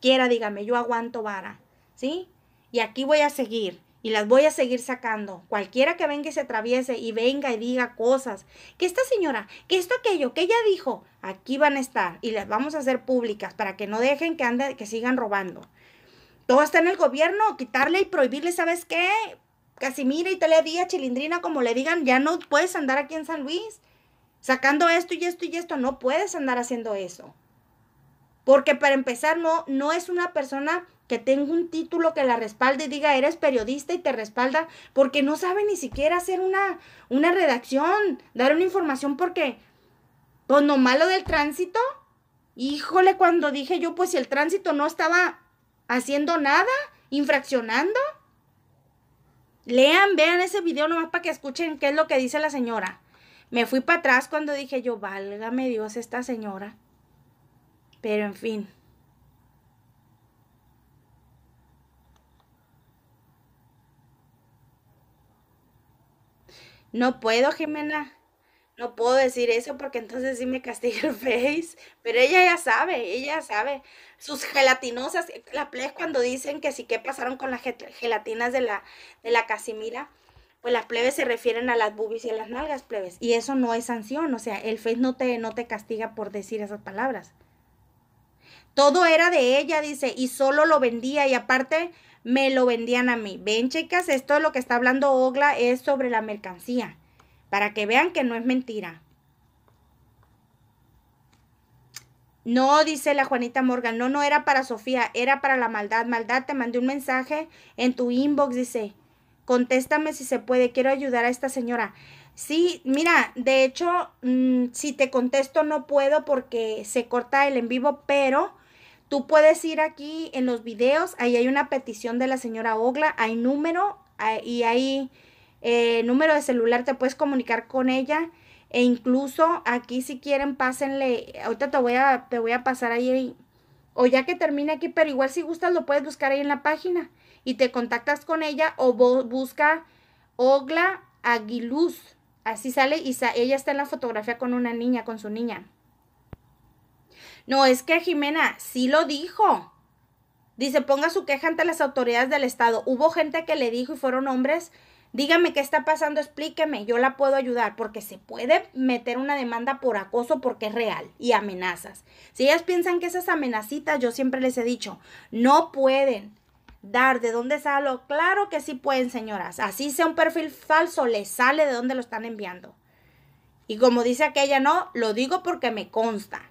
quiera, dígame, yo aguanto vara, ¿sí? Y aquí voy a seguir y las voy a seguir sacando. Cualquiera que venga y se atraviese y venga y diga cosas, que esta señora, que esto, aquello, que ella dijo, aquí van a estar y las vamos a hacer públicas para que no dejen que anden, que sigan robando. Todo está en el gobierno, quitarle y prohibirle, ¿sabes qué? Casimira y Teledía, Chilindrina, como le digan, ya no puedes andar aquí en San Luis sacando esto y esto y esto, no puedes andar haciendo eso. Porque para empezar, no, no es una persona que tenga un título que la respalde y diga eres periodista y te respalda, porque no sabe ni siquiera hacer una, una redacción, dar una información, porque, pues no malo del tránsito, híjole, cuando dije yo, pues si el tránsito no estaba haciendo nada, infraccionando, lean, vean ese video nomás para que escuchen qué es lo que dice la señora. Me fui para atrás cuando dije yo, válgame Dios esta señora. Pero en fin. No puedo, Jimena. No puedo decir eso porque entonces sí me castiga el face. Pero ella ya sabe, ella ya sabe. Sus gelatinosas, la plebes cuando dicen que sí que pasaron con las gelatinas de la, de la Casimira, pues las plebes se refieren a las boobies y a las nalgas plebes. Y eso no es sanción, o sea, el face no te, no te castiga por decir esas palabras. Todo era de ella, dice, y solo lo vendía y aparte me lo vendían a mí. Ven, chicas, esto es lo que está hablando Ogla es sobre la mercancía, para que vean que no es mentira. No, dice la Juanita Morgan, no, no era para Sofía, era para la maldad. Maldad, te mandé un mensaje en tu inbox, dice, contéstame si se puede, quiero ayudar a esta señora. Sí, mira, de hecho, mm, si te contesto no puedo porque se corta el en vivo, pero Tú puedes ir aquí en los videos, ahí hay una petición de la señora Ogla, hay número y hay eh, número de celular, te puedes comunicar con ella e incluso aquí si quieren pásenle, ahorita te voy a, te voy a pasar ahí o ya que termine aquí, pero igual si gustas lo puedes buscar ahí en la página y te contactas con ella o busca Ogla Aguiluz, así sale y ella está en la fotografía con una niña, con su niña. No, es que Jimena sí lo dijo. Dice, ponga su queja ante las autoridades del Estado. Hubo gente que le dijo y fueron hombres Dígame qué está pasando, explíqueme, yo la puedo ayudar, porque se puede meter una demanda por acoso porque es real y amenazas. Si ellas piensan que esas amenacitas, yo siempre les he dicho, no pueden dar de dónde sale. Claro que sí pueden, señoras. Así sea un perfil falso, les sale de dónde lo están enviando. Y como dice aquella, no, lo digo porque me consta.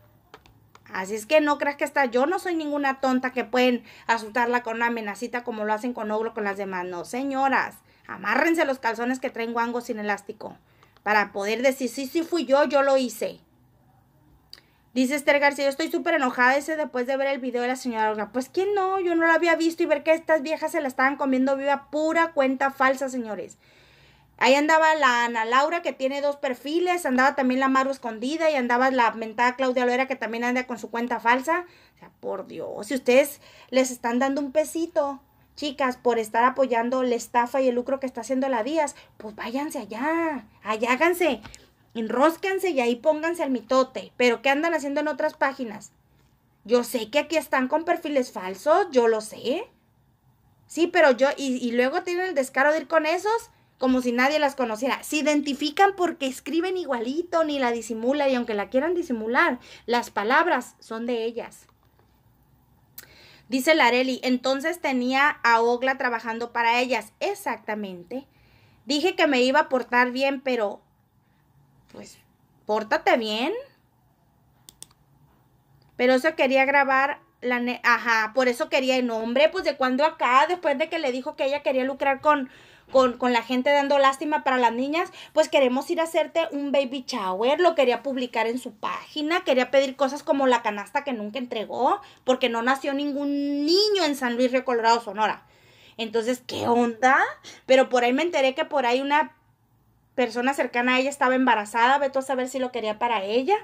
Así es que no creas que está. Yo no soy ninguna tonta que pueden asustarla con una amenacita como lo hacen con Ogro con las demás. No, señoras. Amárrense los calzones que traen guango sin elástico. Para poder decir, sí, sí fui yo, yo lo hice. Dice Esther García, yo estoy súper enojada ese después de ver el video de la señora Olga. Pues quién no, yo no lo había visto y ver que estas viejas se la estaban comiendo viva, pura cuenta falsa, señores. Ahí andaba la Ana Laura, que tiene dos perfiles, andaba también la Maru escondida y andaba la mentada Claudia Loera, que también anda con su cuenta falsa. O sea, por Dios, si ustedes les están dando un pesito chicas, por estar apoyando la estafa y el lucro que está haciendo la Díaz, pues váyanse allá, allá háganse, enrosquense y ahí pónganse al mitote. Pero ¿qué andan haciendo en otras páginas? Yo sé que aquí están con perfiles falsos, yo lo sé. Sí, pero yo, y, y luego tienen el descaro de ir con esos como si nadie las conociera. Se identifican porque escriben igualito, ni la disimulan, y aunque la quieran disimular, las palabras son de ellas. Dice Lareli, entonces tenía a Ogla trabajando para ellas. Exactamente. Dije que me iba a portar bien, pero... Pues, pórtate bien. Pero eso quería grabar la... Ajá, por eso quería el nombre, pues de cuando acá, después de que le dijo que ella quería lucrar con con, la gente dando lástima para las niñas, pues queremos ir a hacerte un baby shower, lo quería publicar en su página, quería pedir cosas como la canasta que nunca entregó, porque no nació ningún niño en San Luis Río Colorado, Sonora. Entonces, ¿qué onda? Pero por ahí me enteré que por ahí una persona cercana a ella estaba embarazada, vete a saber si lo quería para ella.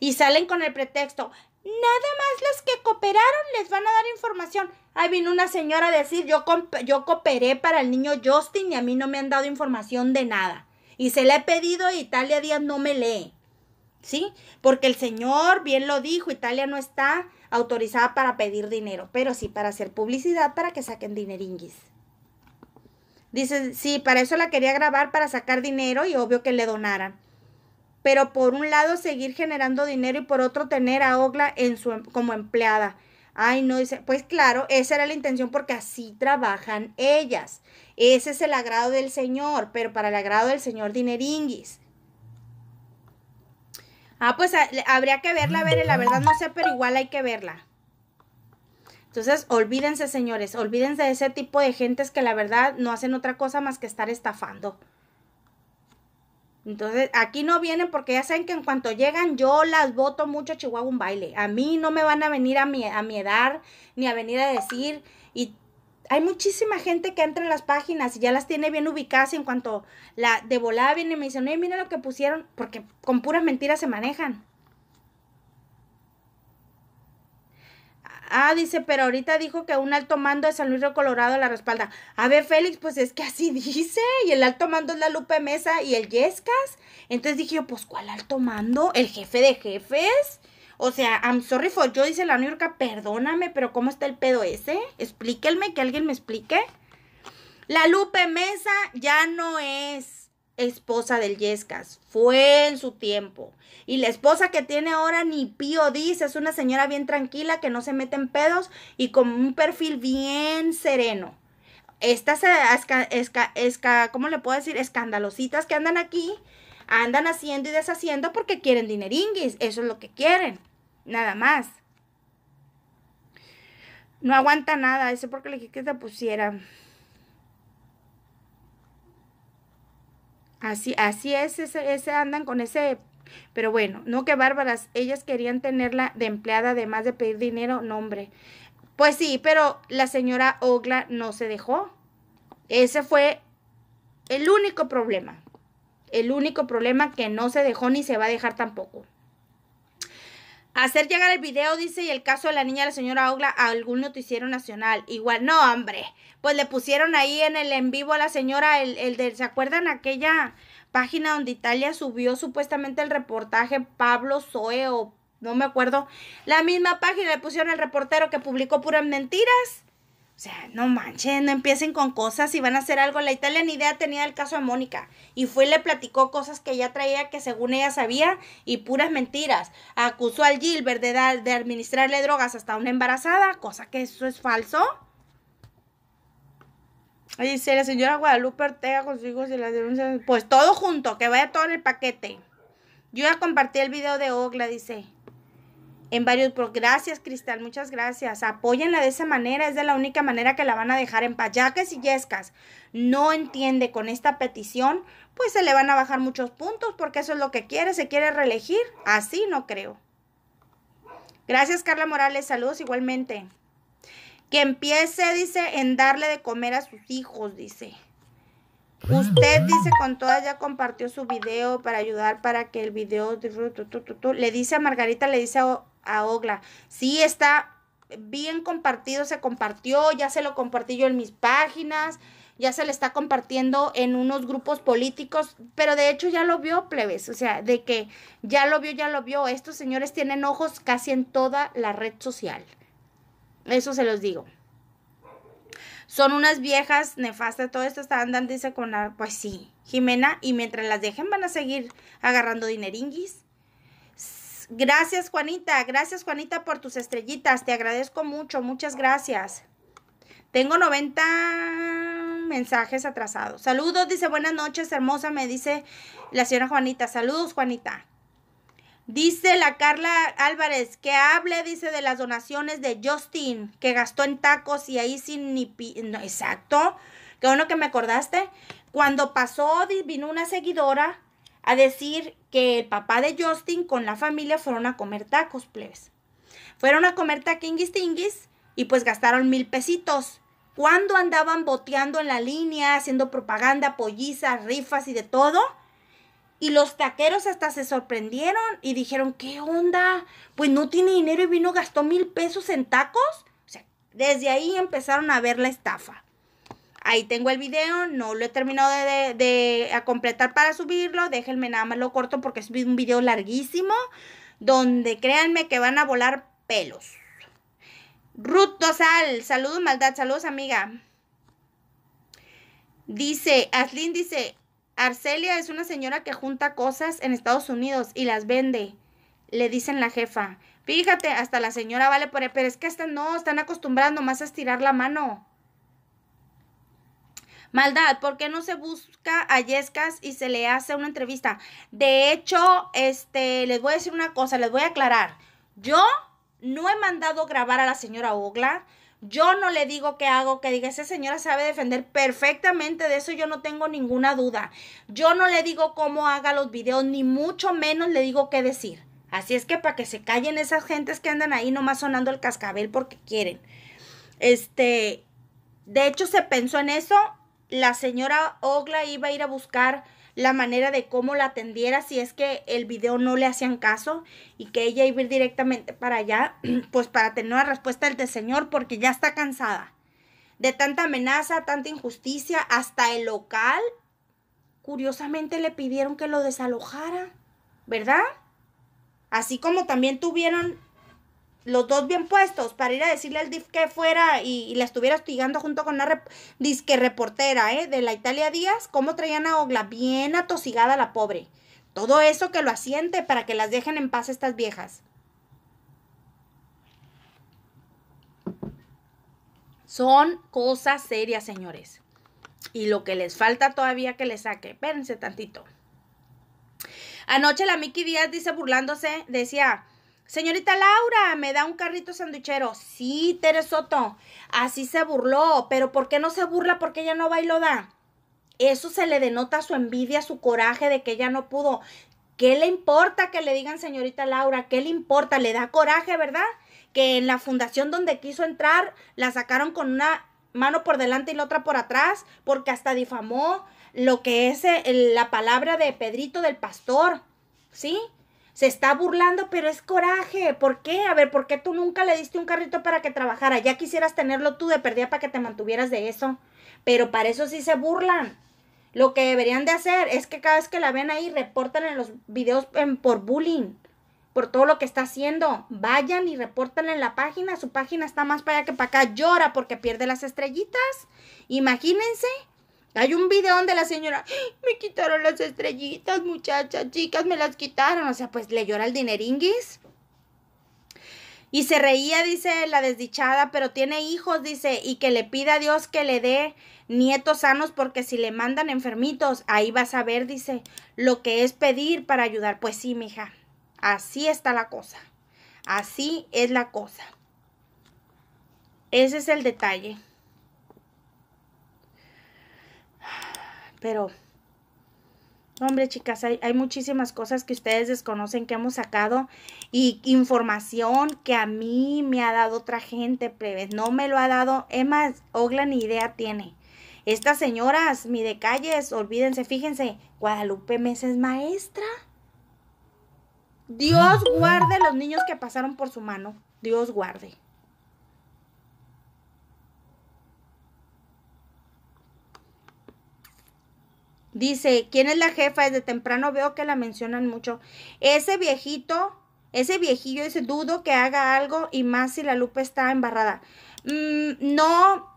Y salen con el pretexto, nada más los que cooperaron les van a dar información. Ahí vino una señora a decir, yo, yo cooperé para el niño Justin y a mí no me han dado información de nada. Y se le he pedido y Italia Díaz no me lee. ¿Sí? Porque el señor bien lo dijo, Italia no está autorizada para pedir dinero, pero sí para hacer publicidad para que saquen dineringuis. Dice, sí, para eso la quería grabar para sacar dinero y obvio que le donaran. Pero por un lado seguir generando dinero y por otro tener a Ogla en su, em, como empleada. Ay, no, dice, pues claro, esa era la intención porque así trabajan ellas. Ese es el agrado del Señor, pero para el agrado del Señor dineringuis. Ah, pues habría que verla, a ver, la verdad no sé, pero igual hay que verla. Entonces, olvídense, señores, olvídense de ese tipo de gentes que la verdad no hacen otra cosa más que estar estafando. Entonces, aquí no vienen porque ya saben que en cuanto llegan yo las voto mucho a Chihuahua un baile. A mí no me van a venir a mi, a mi edad ni a venir a decir. Y hay muchísima gente que entra en las páginas y ya las tiene bien ubicadas y en cuanto la de volada viene y me dicen, oye, mira lo que pusieron, porque con puras mentiras se manejan. Ah, dice, pero ahorita dijo que un alto mando de San Luis Río Colorado la respalda. A ver, Félix, pues es que así dice. Y el alto mando es la Lupe Mesa y el Yescas. Entonces dije yo, pues, ¿cuál alto mando? ¿El jefe de jefes? O sea, I'm sorry for yo, dice la New York, perdóname, pero ¿cómo está el pedo ese? Explíquenme, que alguien me explique. La Lupe Mesa ya no es esposa del Yescas. Fue en su tiempo. Y la esposa que tiene ahora ni pío dice, es una señora bien tranquila que no se mete en pedos y con un perfil bien sereno. Estas, esca, ¿cómo le puedo decir? Escandalositas que andan aquí, andan haciendo y deshaciendo porque quieren dineringuis. Eso es lo que quieren. Nada más. No aguanta nada. Eso porque le dije que se pusiera. Así, así es, ese, ese andan con ese, pero bueno, no que bárbaras, ellas querían tenerla de empleada además de pedir dinero, no hombre. Pues sí, pero la señora Ogla no se dejó. Ese fue el único problema. El único problema que no se dejó ni se va a dejar tampoco. Hacer llegar el video, dice, y el caso de la niña la señora Ogla a algún noticiero nacional. Igual, no, hombre pues le pusieron ahí en el en vivo a la señora el, el de, ¿se acuerdan aquella página donde Italia subió supuestamente el reportaje Pablo Zoe o no me acuerdo? La misma página le pusieron el reportero que publicó puras mentiras. O sea, no manchen, no empiecen con cosas y van a hacer algo. La Italia ni idea tenía el caso de Mónica. Y fue y le platicó cosas que ella traía que según ella sabía y puras mentiras. Acusó al Gilbert de, dar, de administrarle drogas hasta una embarazada, cosa que eso es falso. Ahí dice la señora Guadalupe Ortega con sus y las denuncias. Pues todo junto, que vaya todo en el paquete. Yo ya compartí el video de Ogla, dice en varios, gracias Cristal, muchas gracias. Apóyenla de esa manera, es de la única manera que la van a dejar en paz. Ya que si Yescas no entiende con esta petición, pues se le van a bajar muchos puntos porque eso es lo que quiere, se quiere reelegir. Así no creo. Gracias Carla Morales, saludos igualmente. Que empiece, dice, en darle de comer a sus hijos, dice. Usted dice con todas ya compartió su video para ayudar para que el video le dice a Margarita, le dice a a Ogla. Sí, está bien compartido, se compartió, ya se lo compartí yo en mis páginas, ya se le está compartiendo en unos grupos políticos, pero de hecho ya lo vio, plebes, o sea, de que ya lo vio, ya lo vio. Estos señores tienen ojos casi en toda la red social. Eso se los digo. Son unas viejas nefastas, todo esto está andando, dice con la, pues sí, Jimena, y mientras las dejen van a seguir agarrando dineringuis. Gracias, Juanita. Gracias, Juanita, por tus estrellitas. Te agradezco mucho. Muchas gracias. Tengo 90 mensajes atrasados. Saludos, dice buenas noches, hermosa, me dice la señora Juanita. Saludos, Juanita. Dice la Carla Álvarez que hable, dice, de las donaciones de Justin, que gastó en tacos y ahí sin ni... No, exacto. Qué bueno que me acordaste. Cuando pasó, vino una seguidora a decir que el papá de Justin con la familia fueron a comer tacos, plebes. Fueron a comer taquinguis tinguis y pues gastaron mil pesitos. Cuando andaban boteando en la línea, haciendo propaganda, pollizas, rifas y de todo. Y los taqueros hasta se sorprendieron y dijeron, ¿qué onda? Pues no tiene dinero y vino, gastó mil pesos en tacos. O sea, desde ahí empezaron a ver la estafa. Ahí tengo el video, no lo he terminado de, completar para subirlo. Déjenme nada más lo corto porque es un video larguísimo. Donde créanme que van a volar pelos. Ruth Dosal, saludos maldad, saludos amiga. Dice, Aslin dice, Arcelia es una señora que junta cosas en Estados Unidos y las vende. Le dicen la jefa. Fíjate, hasta la señora vale por... Pero es que hasta no, están acostumbrando más a estirar la mano. Maldad, ¿por qué no se busca a Yescas y se le hace una entrevista? De hecho, este, les voy a decir una cosa, les voy a aclarar. Yo no he mandado grabar a la señora Ogla. Yo no le digo qué hago, que diga, esa señora sabe defender perfectamente, de eso yo no tengo ninguna duda. Yo no le digo cómo haga los videos, ni mucho menos le digo qué decir. Así es que para que se callen esas gentes que andan ahí nomás sonando el cascabel porque quieren. Este, de hecho se pensó en eso la señora Ogla iba a ir a buscar la manera de cómo la atendiera si es que el video no le hacían caso y que ella iba a ir directamente para allá, pues para tener una respuesta del señor porque ya está cansada de tanta amenaza, tanta injusticia, hasta el local, curiosamente le pidieron que lo desalojara, ¿verdad? Así como también tuvieron los dos bien puestos para ir a decirle al DIF que fuera y, la estuviera hostigando junto con una disque reportera ¿eh? de la Italia Díaz, cómo traían a Ogla bien atosigada la pobre. Todo eso que lo asiente para que las dejen en paz estas viejas. Son cosas serias, señores. Y lo que les falta todavía que les saque. Espérense tantito. Anoche la Miki Díaz dice burlándose, decía, Señorita Laura, me da un carrito sanduichero. Sí, Teresoto. Así se burló. Pero ¿por qué no se burla? Porque ella no va y lo da. Eso se le denota su envidia, su coraje de que ella no pudo. ¿Qué le importa que le digan señorita Laura? ¿Qué le importa? Le da coraje, ¿verdad? Que en la fundación donde quiso entrar la sacaron con una mano por delante y la otra por atrás, porque hasta difamó lo que es eh, la palabra de Pedrito del pastor, ¿sí? Se está burlando, pero es coraje. ¿Por qué? A ver, ¿por qué tú nunca le diste un carrito para que trabajara? Ya quisieras tenerlo tú de perdida para que te mantuvieras de eso. Pero para eso sí se burlan. Lo que deberían de hacer es que cada vez que la ven ahí reportan en los videos por bullying. por todo lo que está haciendo. Vayan y reporten en la página. Su página está más para allá que para acá. Llora porque pierde las estrellitas. Imagínense. Hay un video donde la señora, me quitaron las estrellitas, muchachas, chicas, me las quitaron. O sea, pues le llora el dineringuis. Y se reía, dice la desdichada, pero tiene hijos, dice, y que le pida a Dios que le dé nietos sanos, porque si le mandan enfermitos, ahí vas a ver, dice, lo que es pedir para ayudar. Pues sí, mija, así está la cosa. Así es la cosa. Ese es el detalle. Pero Hombre, chicas, hay, muchísimas cosas que ustedes desconocen que hemos sacado y información que a mí me ha dado otra gente, plebes. No me lo ha dado, Emma Ogla ni idea tiene. Estas señoras, mi de calles, olvídense, fíjense, Guadalupe Mesa es maestra. Dios guarde los niños que pasaron por su mano. Dios guarde. Dice, ¿quién es la jefa? Desde temprano veo que la mencionan mucho. Ese viejito, ese viejillo, ese dudo que haga algo y más si la lupa está embarrada. Mm, no,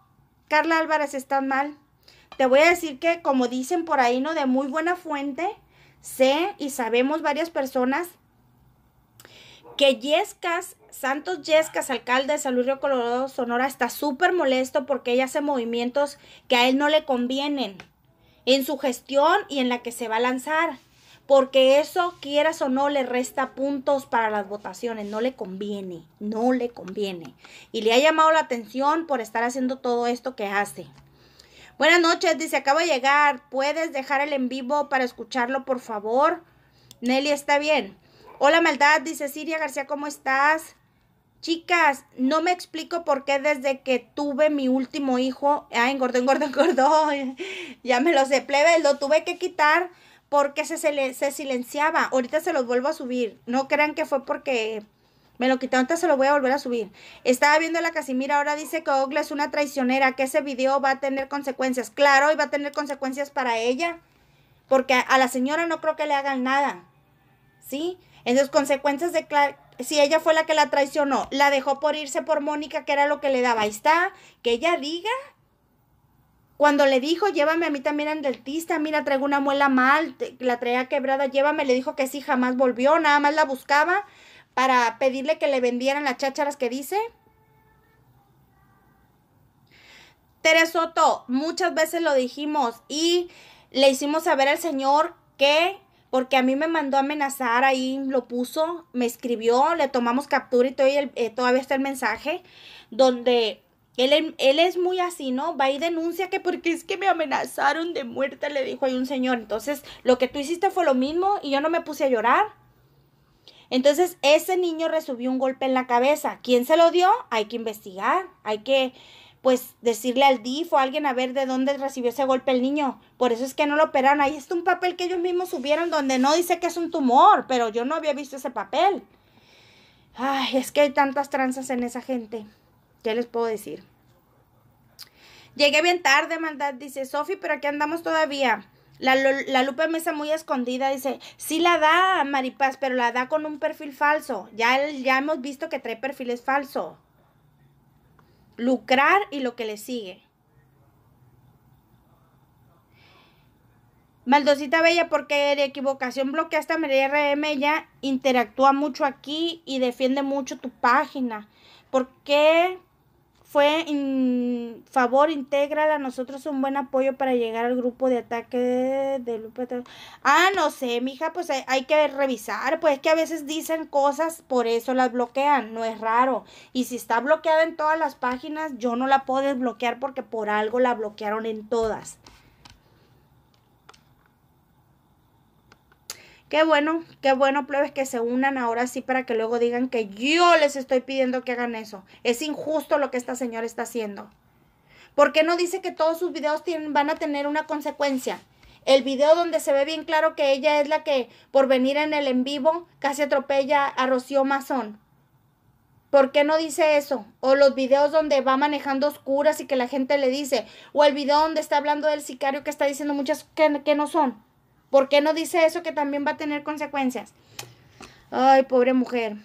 Carla Álvarez, está mal. Te voy a decir que, como dicen por ahí, ¿no? De muy buena fuente, sé y sabemos varias personas que Yescas, Santos Yescas, alcalde de San Luis Río Colorado, Sonora, está súper molesto porque ella hace movimientos que a él no le convienen en su gestión y en la que se va a lanzar. Porque eso, quieras o no, le resta puntos para las votaciones. No le conviene, no le conviene. Y le ha llamado la atención por estar haciendo todo esto que hace. Buenas noches, dice, acabo de llegar. ¿Puedes dejar el en vivo para escucharlo, por favor? Nelly, está bien. Hola, maldad, dice Siria García, ¿cómo estás? Chicas, no me explico por qué desde que tuve mi último hijo, ah, engordó, engordó, engordó, ya me lo sé, plebe, lo tuve que quitar porque se, se, se silenciaba. Ahorita se los vuelvo a subir. No crean que fue porque me lo quité, ahorita se lo voy a volver a subir. Estaba viendo la Casimira, ahora dice que Ogle es una traicionera, que ese video va a tener consecuencias. Claro, y va a tener consecuencias para ella, porque a la señora no creo que le hagan nada. ¿Sí? Entonces, consecuencias de si ella fue la que la traicionó, la dejó por irse por Mónica, que era lo que le daba. Ahí está, que ella diga. Cuando le dijo, llévame a mí también al dentista, mira, traigo una muela mal, la traía quebrada, llévame, le dijo que sí, jamás volvió, nada más la buscaba para pedirle que le vendieran las chácharas que dice. Teresoto, muchas veces lo dijimos y le hicimos saber al Señor que porque a mí me mandó a amenazar, ahí lo puso, me escribió, le tomamos captura y todavía, eh, todavía está el mensaje, donde él, él, es muy así, ¿no? Va y denuncia que porque es que me amenazaron de muerte, le dijo ahí un señor. Entonces, lo que tú hiciste fue lo mismo y yo no me puse a llorar. Entonces, ese niño recibió un golpe en la cabeza. ¿Quién se lo dio? Hay que investigar, hay que pues decirle al DIF o a alguien a ver de dónde recibió ese golpe el niño. Por eso es que no lo operaron. Ahí está un papel que ellos mismos subieron donde no dice que es un tumor, pero yo no había visto ese papel. Ay, es que hay tantas tranzas en esa gente. ¿Qué les puedo decir? Llegué bien tarde, maldad, dice Sofi, pero aquí andamos todavía. La, la Lupe Mesa muy escondida dice, sí la da, Maripaz, pero la da con un perfil falso. Ya, ya hemos visto que trae perfiles falsos lucrar y lo que le sigue. Maldosita Bella, porque de equivocación bloqueaste a María RM, ella interactúa mucho aquí y defiende mucho tu página. ¿Por qué fue en favor, intégrala a nosotros un buen apoyo para llegar al grupo de ataque de, Lupe. Ah, no sé, mija, pues hay, que revisar, pues que a veces dicen cosas, por eso las bloquean, no es raro. Y si está bloqueada en todas las páginas, yo no la puedo desbloquear porque por algo la bloquearon en todas. Qué bueno, qué bueno, plebes, que se unan ahora sí para que luego digan que yo les estoy pidiendo que hagan eso. Es injusto lo que esta señora está haciendo. ¿Por qué no dice que todos sus videos van a tener una consecuencia? El video donde se ve bien claro que ella es la que, por venir en el en vivo, casi atropella a Rocío Mazón. ¿Por qué no dice eso? O los videos donde va manejando oscuras y que la gente le dice. O el video donde está hablando del sicario que está diciendo muchas que no son. ¿Por qué no dice eso que también va a tener consecuencias? Ay, pobre mujer.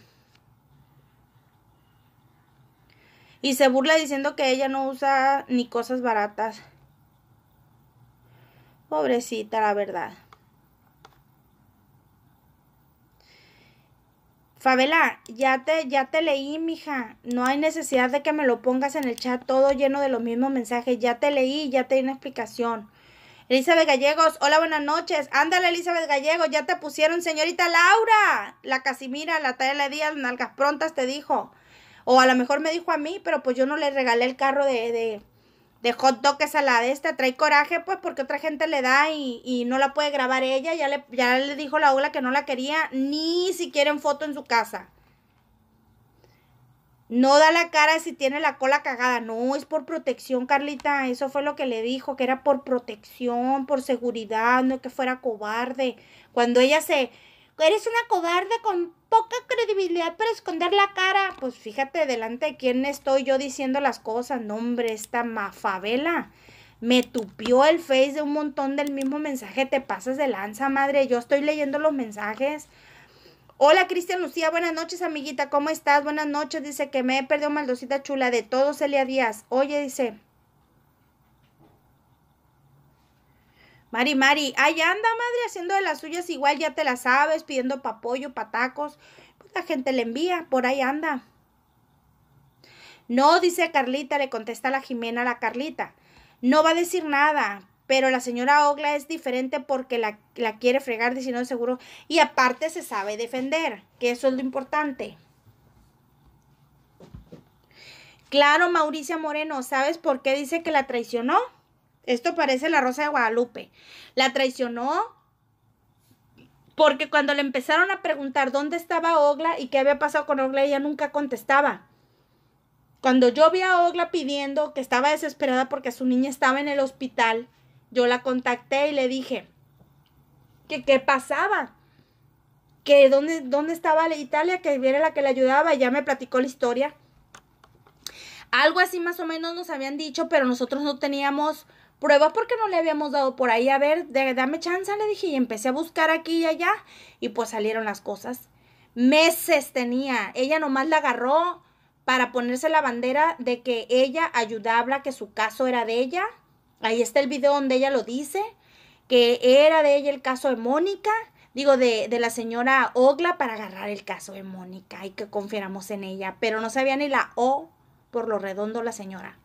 Y se burla diciendo que ella no usa ni cosas baratas. Pobrecita, la verdad. Fabela, ya te, ya te leí, mija. No hay necesidad de que me lo pongas en el chat todo lleno de los mismos mensajes. Ya te leí, ya te di una explicación. Elizabeth Gallegos, hola, buenas noches. Ándale, Elizabeth Gallegos, ya te pusieron, señorita Laura. La Casimira, la Taya Díaz, nalgas prontas te dijo. O a lo mejor me dijo a mí, pero pues yo no le regalé el carro de, de, de hot dog esa la de esta. Trae coraje, pues, porque otra gente le da y, y, no la puede grabar ella. Ya le, ya le dijo la Ola que no la quería ni siquiera en foto en su casa. No da la cara si tiene la cola cagada. No, es por protección, Carlita. Eso fue lo que le dijo, que era por protección, por seguridad, no que fuera cobarde. Cuando ella se... Eres una cobarde con poca credibilidad para esconder la cara. Pues fíjate delante de quién estoy yo diciendo las cosas. No, hombre, esta mafabela me tupió el face de un montón del mismo mensaje. Te pasas de lanza, madre. Yo estoy leyendo los mensajes. Hola, Cristian Lucía. Buenas noches, amiguita. ¿Cómo estás? Buenas noches. Dice que me he perdido maldosita chula de todo, Celia Díaz. Oye, dice. Mari, Mari, ahí anda, madre, haciendo de las suyas igual, ya te la sabes, pidiendo pa' pollo, patacos. Pues la gente le envía, por ahí anda. No, dice Carlita, le contesta la Jimena a la Carlita. No va a decir nada, pero la señora Ogla es diferente porque la, la quiere fregar diciendo seguro. Y aparte se sabe defender, que eso es lo importante. Claro, Mauricia Moreno, ¿sabes por qué dice que la traicionó? Esto parece la Rosa de Guadalupe. La traicionó porque cuando le empezaron a preguntar dónde estaba Ogla y qué había pasado con Ogla, ella nunca contestaba. Cuando yo vi a Ogla pidiendo que estaba desesperada porque su niña estaba en el hospital, yo la contacté y le dije que qué pasaba, que dónde, dónde estaba la Italia, que era la que le ayudaba, ya me platicó la historia. Algo así más o menos nos habían dicho, pero nosotros no teníamos pruebas porque no le habíamos dado por ahí. A ver, dame chance, le dije, y empecé a buscar aquí y allá, y pues salieron las cosas. Meses tenía, ella nomás la agarró para ponerse la bandera de que ella ayudaba, que su caso era de ella. Ahí está el video donde ella lo dice, que era de ella el caso de Mónica, digo, de, de la señora Ogla para agarrar el caso de Mónica y que confiáramos en ella, pero no sabía ni la O por lo redondo la señora.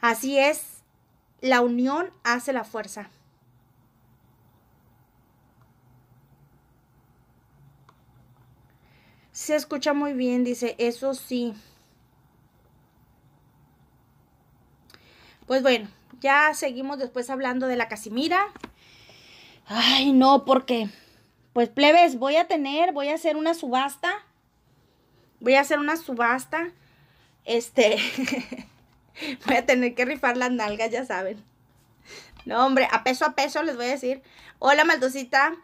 Así es, la unión hace la fuerza. Se escucha muy bien, dice, eso sí. Pues bueno, ya seguimos después hablando de la Casimira. Ay, no, porque, pues plebes, voy a tener, voy a hacer una subasta. Voy a hacer una subasta. Este, voy a tener que rifar las nalgas, ya saben. No, hombre, a peso a peso les voy a decir. Hola, Maldosita.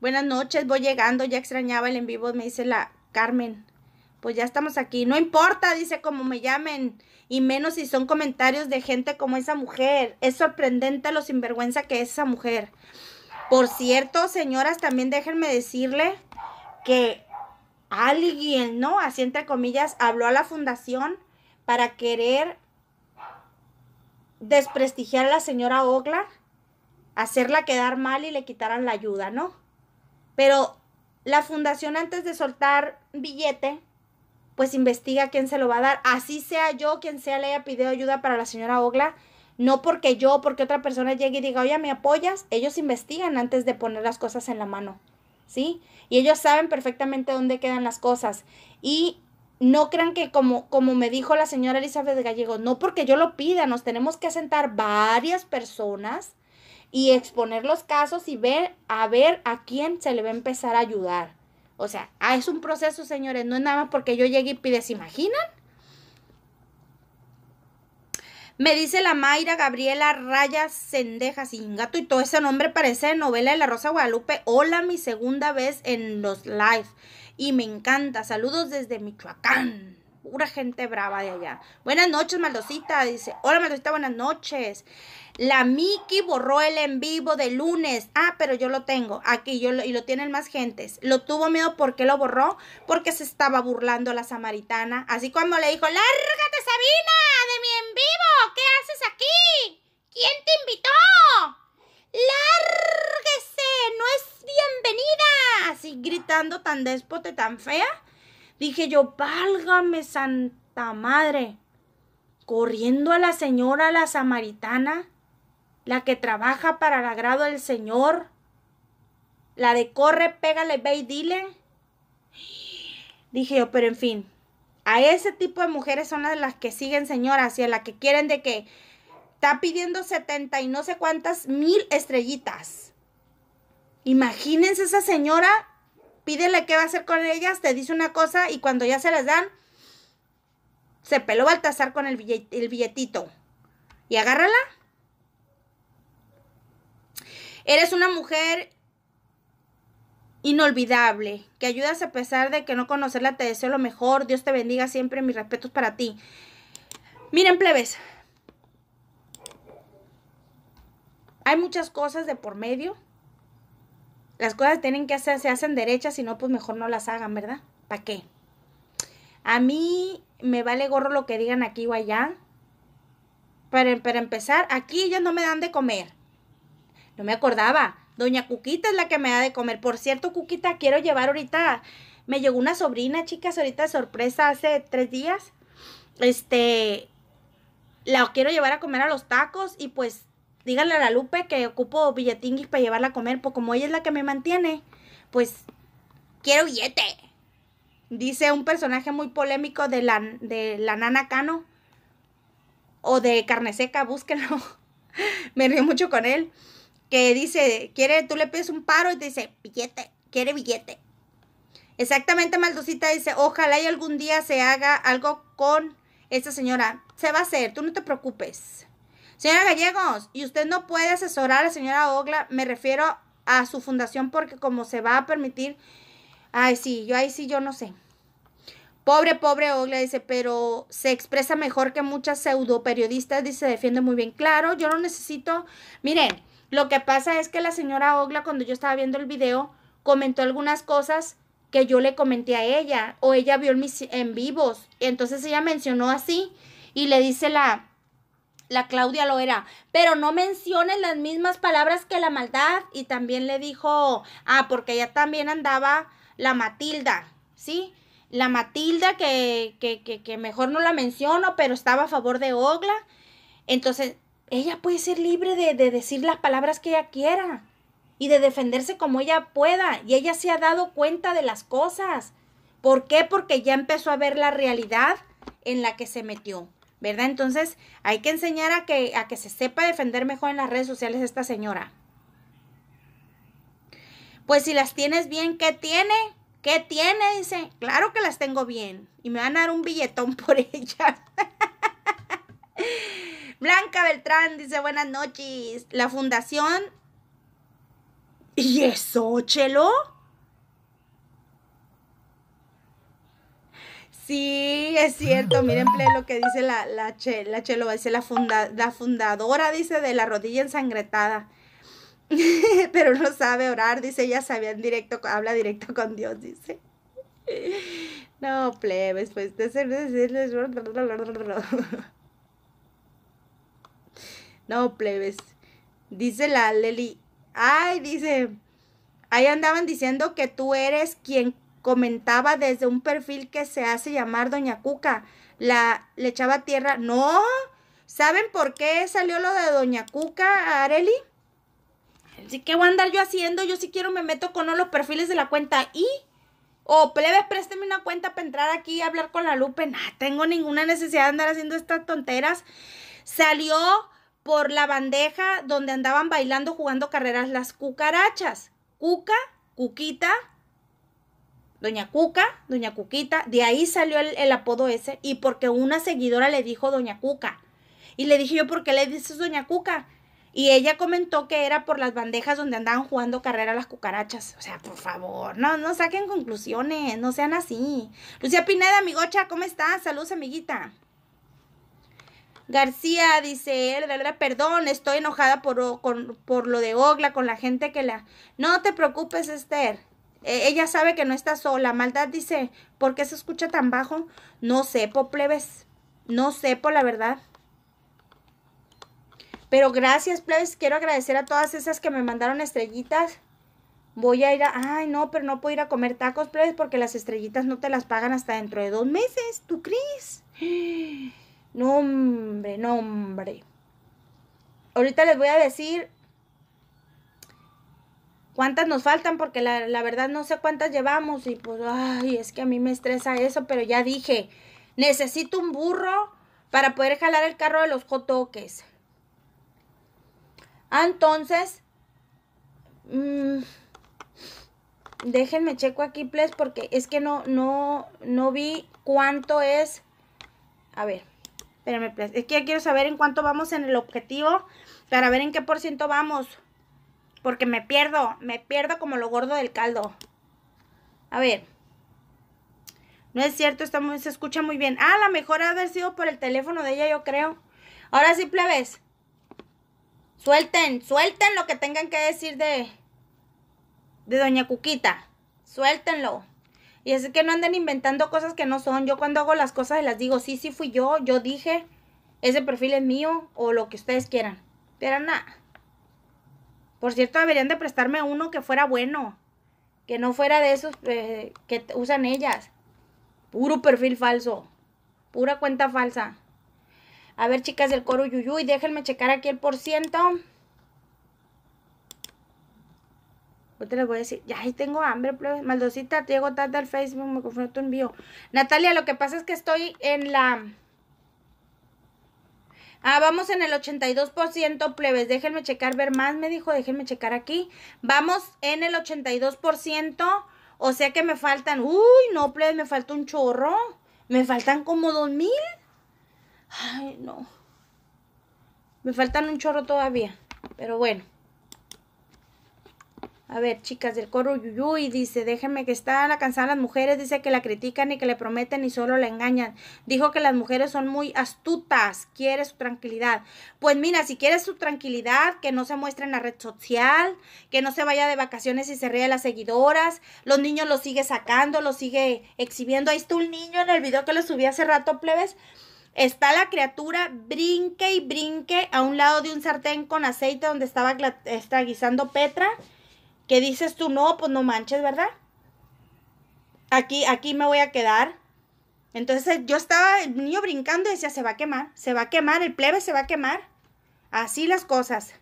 Buenas noches, voy llegando, ya extrañaba el en vivo, me dice la Carmen. Pues ya estamos aquí. No importa, dice como me llamen. Y menos si son comentarios de gente como esa mujer. Es sorprendente lo sinvergüenza que es esa mujer. Por cierto, señoras, también déjenme decirle que alguien, ¿no? Así entre comillas, habló a la fundación para querer desprestigiar a la señora Ogla, hacerla quedar mal y le quitaran la ayuda, ¿no? Pero la fundación antes de soltar billete, pues investiga quién se lo va a dar. Así sea yo quien sea le haya pedido ayuda para la señora Ogla, no porque yo, porque otra persona llegue y diga, oye, ¿me apoyas? Ellos investigan antes de poner las cosas en la mano, ¿sí? Y ellos saben perfectamente dónde quedan las cosas. Y no crean que como, como me dijo la señora Elizabeth Gallego, no porque yo lo pida, nos tenemos que sentar varias personas y exponer los casos y ver a ver a quién se le va a empezar a ayudar. O sea, ah, es un proceso, señores, no es nada más porque yo llegue y pide, ¿se imaginan? Me dice la Mayra Gabriela Rayas Sendejas gato y todo ese nombre parece novela de la Rosa Guadalupe. Hola, mi segunda vez en los live y me encanta. Saludos desde Michoacán. pura gente brava de allá. Buenas noches, Maldosita, dice. Hola, Maldosita, buenas noches. La Miki borró el en vivo de lunes. Ah, pero yo lo tengo aquí yo y lo tienen más gentes. Lo tuvo miedo porque lo borró, porque se estaba burlando la samaritana. Así cuando le dijo, lárgate Sabina de mi en vivo. ¿Qué haces aquí? ¿Quién te invitó? Lárguese, no es bienvenida. Así gritando tan déspota tan fea. Dije yo, válgame santa madre. Corriendo a la señora, la samaritana la que trabaja para el agrado del Señor, la de corre, pégale, ve y dile. Dije yo, pero en fin, a ese tipo de mujeres son las, las que siguen, señoras, y a las que quieren de que está pidiendo 70 y no sé cuántas mil estrellitas. Imagínense esa señora, pídele qué va a hacer con ellas, te dice una cosa y cuando ya se las dan, se peló Baltasar con el, el billetito. Y agárrala Eres una mujer inolvidable, que ayudas a pesar de que no conocerla, te deseo lo mejor, Dios te bendiga siempre, mis respetos para ti. Miren, plebes, hay muchas cosas de por medio. Las cosas tienen que hacer, se hacen derechas, si no, pues mejor no las hagan, ¿verdad? ¿Para qué? A mí me vale gorro lo que digan aquí o allá. Para, para empezar, aquí ellas no me dan de comer. No me acordaba. Doña Cuquita es la que me da de comer. Por cierto, Cuquita, quiero llevar ahorita. Me llegó una sobrina, chicas, ahorita sorpresa hace tres días. Este. La quiero llevar a comer a los tacos y pues díganle a la Lupe que ocupo billetinguis para llevarla a comer, pues como ella es la que me mantiene, pues quiero billete. Dice un personaje muy polémico de la, de la nana Cano o de carne seca, búsquenlo. me río mucho con él que dice, quiere, tú le pides un paro y te dice, billete, quiere billete. Exactamente, Maldosita dice, ojalá y algún día se haga algo con esta señora. Se va a hacer, tú no te preocupes. Señora Gallegos, y usted no puede asesorar a la señora Ogla, me refiero a su fundación porque como se va a permitir, ay sí, yo ahí sí, yo no sé. Pobre, pobre Ogla, dice, pero se expresa mejor que muchas pseudo periodistas, dice, defiende muy bien. Claro, yo no necesito, miren, lo que pasa es que la señora Ogla, cuando yo estaba viendo el video, comentó algunas cosas que yo le comenté a ella, o ella vio en mis en vivos. Entonces ella mencionó así, y le dice la, la Claudia Loera, pero no menciones las mismas palabras que la maldad. Y también le dijo, ah, porque ella también andaba la Matilda, ¿sí? La Matilda que, que, que mejor no la menciono, pero estaba a favor de Ogla. Entonces, ella puede ser libre de, decir las palabras que ella quiera y de defenderse como ella pueda. Y ella se ha dado cuenta de las cosas. ¿Por qué? Porque ya empezó a ver la realidad en la que se metió. ¿Verdad? Entonces hay que enseñar a que, a que se sepa defender mejor en las redes sociales esta señora. Pues si las tienes bien, ¿qué tiene? ¿Qué tiene? Dice, claro que las tengo bien. Y me van a dar un billetón por ellas. Blanca Beltrán dice buenas noches. La fundación. ¿Y eso, Chelo? Sí, es cierto. Miren lo que dice la, la, la Chelo. Dice la, funda, la fundadora, dice, de la rodilla ensangretada. Pero no sabe orar, dice, ella sabía en directo, habla directo con Dios, dice. No, plebes, pues de decirles. No, plebes. Dice la Leli. Ay, dice. Ahí andaban diciendo que tú eres quien comentaba desde un perfil que se hace llamar Doña Cuca. La le echaba tierra. No. ¿Saben por qué salió lo de Doña Cuca, Areli? Así que voy a andar yo haciendo. Yo si quiero me meto con los perfiles de la cuenta y. O plebes, présteme una cuenta para entrar aquí y hablar con la Lupe. No tengo ninguna necesidad de andar haciendo estas tonteras. Salió por la bandeja donde andaban bailando jugando carreras las cucarachas. Cuca, Cuquita, Doña Cuca, Doña Cuquita, de ahí salió el, apodo ese y porque una seguidora le dijo Doña Cuca. Y le dije yo, ¿por qué le dices Doña Cuca? Y ella comentó que era por las bandejas donde andaban jugando carrera las cucarachas. O sea, por favor, no, no saquen conclusiones, no sean así. Lucía Pineda, amigocha, ¿cómo estás? Saludos, amiguita. García dice, perdón, estoy enojada por, lo de Ogla, con la gente que la... No te preocupes, Esther. E, ella sabe que no está sola. Maldad dice, ¿por qué se escucha tan bajo? No sé, po plebes. No sé, por la verdad. Pero gracias, plebes. Quiero agradecer a todas esas que me mandaron estrellitas. Voy a ir a... Ay, no, pero no puedo ir a comer tacos, plebes, porque las estrellitas no te las pagan hasta dentro de dos meses. ¿Tú crees? No, hombre, no, hombre. Ahorita les voy a decir cuántas nos faltan, porque la, la verdad no sé cuántas llevamos. Y pues, ay, es que a mí me estresa eso, pero ya dije, necesito un burro para poder jalar el carro de los jotoques. Ah, entonces, mm, déjenme checo aquí, please, porque es que no, no, no vi cuánto es. A ver, please. Es que ya quiero saber en cuánto vamos en el objetivo para ver en qué por ciento vamos. Porque me pierdo, me pierdo como lo gordo del caldo. A ver. No es cierto, está se escucha muy bien. Ah, la mejor ha sido por el teléfono de ella, yo creo. Ahora sí, plebes. Suelten, suelten lo que tengan que decir de, de Doña Cuquita. Suéltenlo. Y es que no anden inventando cosas que no son. Yo cuando hago las cosas las digo, sí, sí fui yo, yo dije, ese perfil es mío o lo que ustedes quieran. Pero nada. Por cierto, deberían de prestarme uno que fuera bueno. Que no fuera de esos eh, que usan ellas. Puro perfil falso. Pura cuenta falsa. A ver, chicas del coro Yuyuy, déjenme checar aquí el por ciento. Ahorita les voy a decir, ya ahí tengo hambre, maldosita, te llego tarde al Facebook, me confundí tu envío. Natalia, lo que pasa es que estoy en la... Ah, vamos en el 82%, plebes. Déjenme checar, ver más, me dijo, déjenme checar aquí. Vamos en el 82%, o sea que me faltan... Uy, no, plebes, me falta un chorro. Me faltan como dos mil. Ay, no. Me faltan un chorro todavía. Pero bueno. A ver, chicas del coro Yuyuy dice, déjenme que están cansadas las mujeres, dice que la critican y que le prometen y solo la engañan. Dijo que las mujeres son muy astutas, quiere su tranquilidad. Pues mira, si quiere su tranquilidad, que no se muestre en la red social, que no se vaya de vacaciones y se ríe a las seguidoras, los niños lo sigue sacando, lo sigue exhibiendo. Ahí está un niño en el video que le subí hace rato, plebes Está la criatura, brinque y brinque a un lado de un sartén con aceite donde estaba está guisando Petra. Que dices tú, no, pues no manches, ¿verdad? Aquí, aquí me voy a quedar. Entonces yo estaba, el niño brincando y decía, se va a quemar, se va a quemar, el plebe se va a quemar. Así las cosas.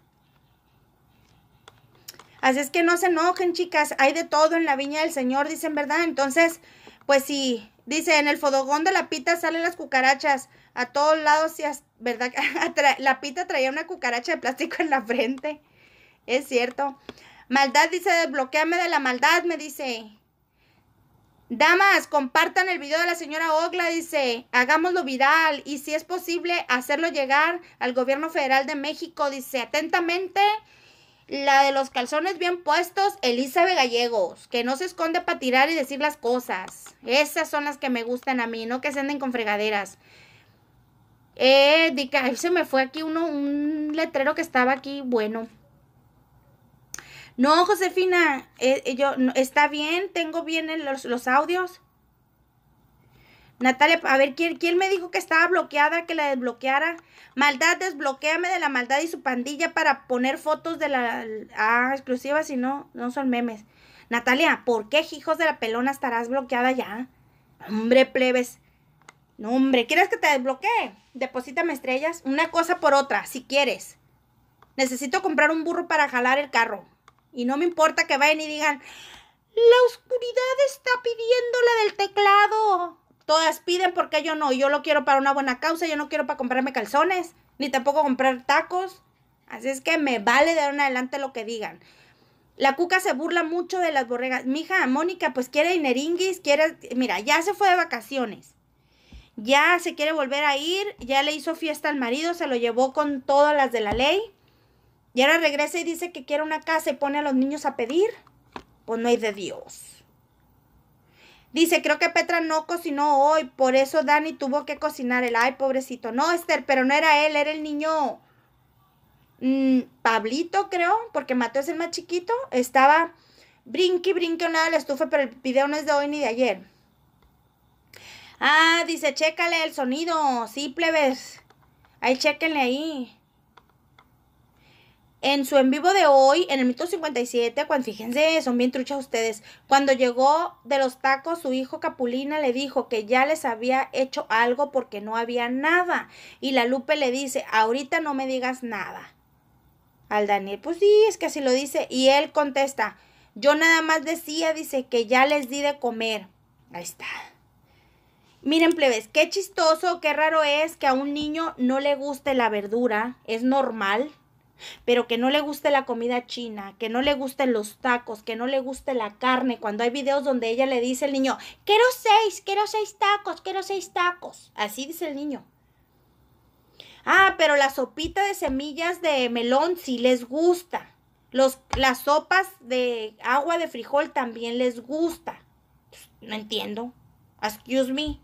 Así es que no se enojen, chicas. Hay de todo en la viña del Señor, dicen, ¿verdad? Entonces, pues sí, dice, en el fodogón de la pita salen las cucarachas a todos lados, ¿verdad? la pita traía una cucaracha de plástico en la frente. Es cierto. Maldad dice, desbloqueame de la maldad, me dice. Damas, compartan el video de la señora Ogla, dice, hagámoslo viral y si es posible hacerlo llegar al gobierno federal de México, dice, atentamente, la de los calzones bien puestos, Elizabeth Gallegos, que no se esconde para tirar y decir las cosas. Esas son las que me gustan a mí, no que se anden con fregaderas. Eh, dica, se me fue aquí uno, un letrero que estaba aquí, bueno. No, Josefina, eh, eh, yo, está bien, tengo bien los, los, audios. Natalia, a ver, ¿quién, ¿quién me dijo que estaba bloqueada, que la desbloqueara? Maldad, desbloqueame de la maldad y su pandilla para poner fotos de la... Ah, exclusivas, si no, no son memes. Natalia, ¿por qué, hijos de la pelona, estarás bloqueada ya? Hombre, plebes. No, hombre, ¿quieres que te desbloquee? Deposítame estrellas. Una cosa por otra, si quieres. Necesito comprar un burro para jalar el carro. Y no me importa que vayan y digan, la oscuridad está pidiendo la del teclado. Todas piden porque yo no. Yo lo quiero para una buena causa. Yo no quiero para comprarme calzones. Ni tampoco comprar tacos. Así es que me vale de ahora adelante lo que digan. La cuca se burla mucho de las borregas. Mi hija Mónica, pues quiere ineringuis, quiere. Mira, ya se fue de vacaciones ya se quiere volver a ir, ya le hizo fiesta al marido, se lo llevó con todas las de la ley. Y ahora regresa y dice que quiere una casa y pone a los niños a pedir. Pues no hay de Dios. Dice, creo que Petra no cocinó hoy, por eso Dani tuvo que cocinar el ay, pobrecito. No, Esther, pero no era él, era el niño mm, Pablito, creo, porque Mateo es el más chiquito. Estaba brinque, brinque una de la estufa, pero el video no es de hoy ni de ayer. Ah, dice, chécale el sonido. Sí, plebes. Ahí chéquenle ahí en su en vivo de hoy, en el mito 57, cuando fíjense, son bien truchas ustedes, cuando llegó de los tacos, su hijo Capulina le dijo que ya les había hecho algo porque no había nada. Y la Lupe le dice, ahorita no me digas nada. Al Daniel, pues sí, es que así lo dice. Y él contesta, yo nada más decía, dice, que ya les di de comer. Ahí está. Miren, plebes, qué chistoso, qué raro es que a un niño no le guste la verdura. Es normal pero que no le guste la comida china, que no le gusten los tacos, que no le guste la carne, cuando hay videos donde ella le dice al niño, quiero seis, quiero seis tacos, quiero seis tacos. Así dice el niño. Ah, pero la sopita de semillas de melón sí les gusta. Los, las sopas de agua de frijol también les gusta. No entiendo. Excuse me.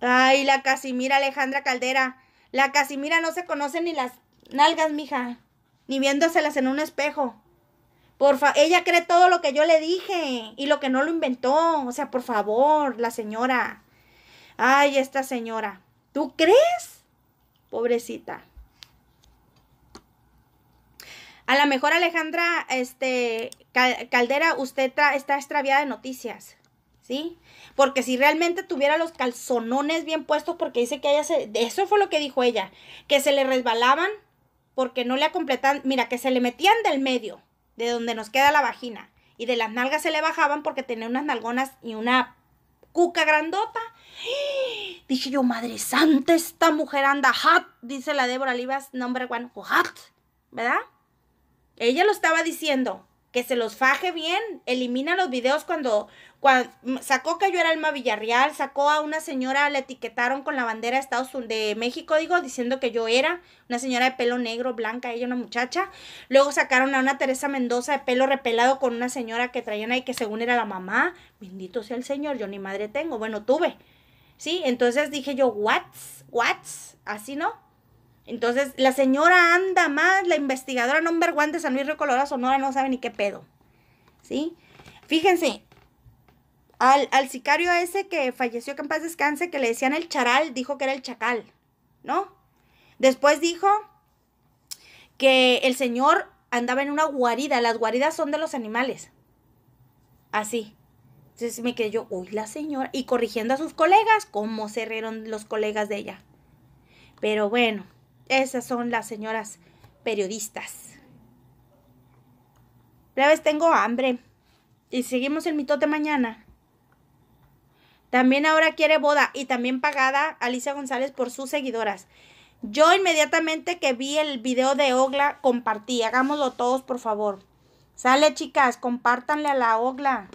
Ay, la Casimira Alejandra Caldera. La Casimira no se conoce ni las nalgas, mija, ni viéndoselas en un espejo. Porfa, ella cree todo lo que yo le dije y lo que no lo inventó. O sea, por favor, la señora. Ay, esta señora. ¿Tú crees? Pobrecita. A lo mejor Alejandra este, Caldera, usted está extraviada de noticias. ¿Sí? Porque si realmente tuviera los calzonones bien puestos, porque dice que ella se. Eso fue lo que dijo ella. Que se le resbalaban porque no le completaban. Mira, que se le metían del medio, de donde nos queda la vagina. Y de las nalgas se le bajaban porque tenía unas nalgonas y una cuca grandota. Dije yo, madre santa, esta mujer anda hot, dice la Débora Olivas, nombre one, hot, ¿verdad? Ella lo estaba diciendo que se los faje bien, elimina los videos cuando, cuando sacó que yo era Alma Villarreal, sacó a una señora, le etiquetaron con la bandera de Estados Unidos, de México, digo, diciendo que yo era una señora de pelo negro, blanca, ella una muchacha. Luego sacaron a una Teresa Mendoza de pelo repelado con una señora que traían ahí que según era la mamá. Bendito sea el Señor, yo ni madre tengo, bueno, tuve. Sí, entonces dije yo, what's, what's, así no. Entonces, la señora anda más, la investigadora number one de San Luis Río Colorado, Sonora, no sabe ni qué pedo. ¿Sí? Fíjense, al, al, sicario ese que falleció, que en paz descanse, que le decían el charal, dijo que era el chacal, ¿no? Después dijo que el señor andaba en una guarida, las guaridas son de los animales. Así. Entonces me quedé yo, uy, la señora, y corrigiendo a sus colegas, cómo se rieron los colegas de ella. Pero bueno, esas son las señoras periodistas. vez tengo hambre. Y seguimos el mitote mañana. También ahora quiere boda y también pagada Alicia González por sus seguidoras. Yo inmediatamente que vi el video de Ogla compartí. Hagámoslo todos, por favor. Sale, chicas, compártanle a la Ogla.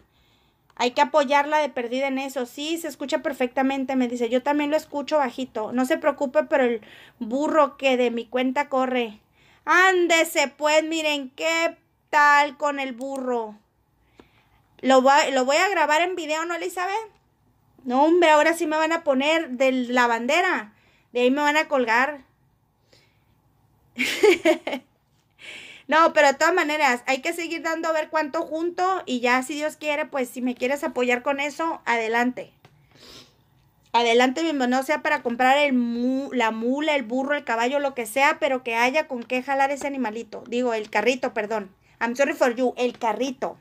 Hay que apoyarla de perdida en eso. Sí, se escucha perfectamente. Me dice, yo también lo escucho bajito. No se preocupe, pero el burro que de mi cuenta corre. Ándese, pues, miren, ¿qué tal con el burro? Lo, voy a grabar en video, ¿no, Elizabeth? No, hombre, ahora sí me van a poner de la bandera. De ahí me van a colgar. No, pero de todas maneras, hay que seguir dando a ver cuánto junto y ya si Dios quiere, pues si me quieres apoyar con eso, adelante. Adelante, bienvenido sea para comprar el la mula, el burro, el caballo, lo que sea, pero que haya con qué jalar ese animalito. Digo, el carrito, perdón. I'm sorry for you, el carrito.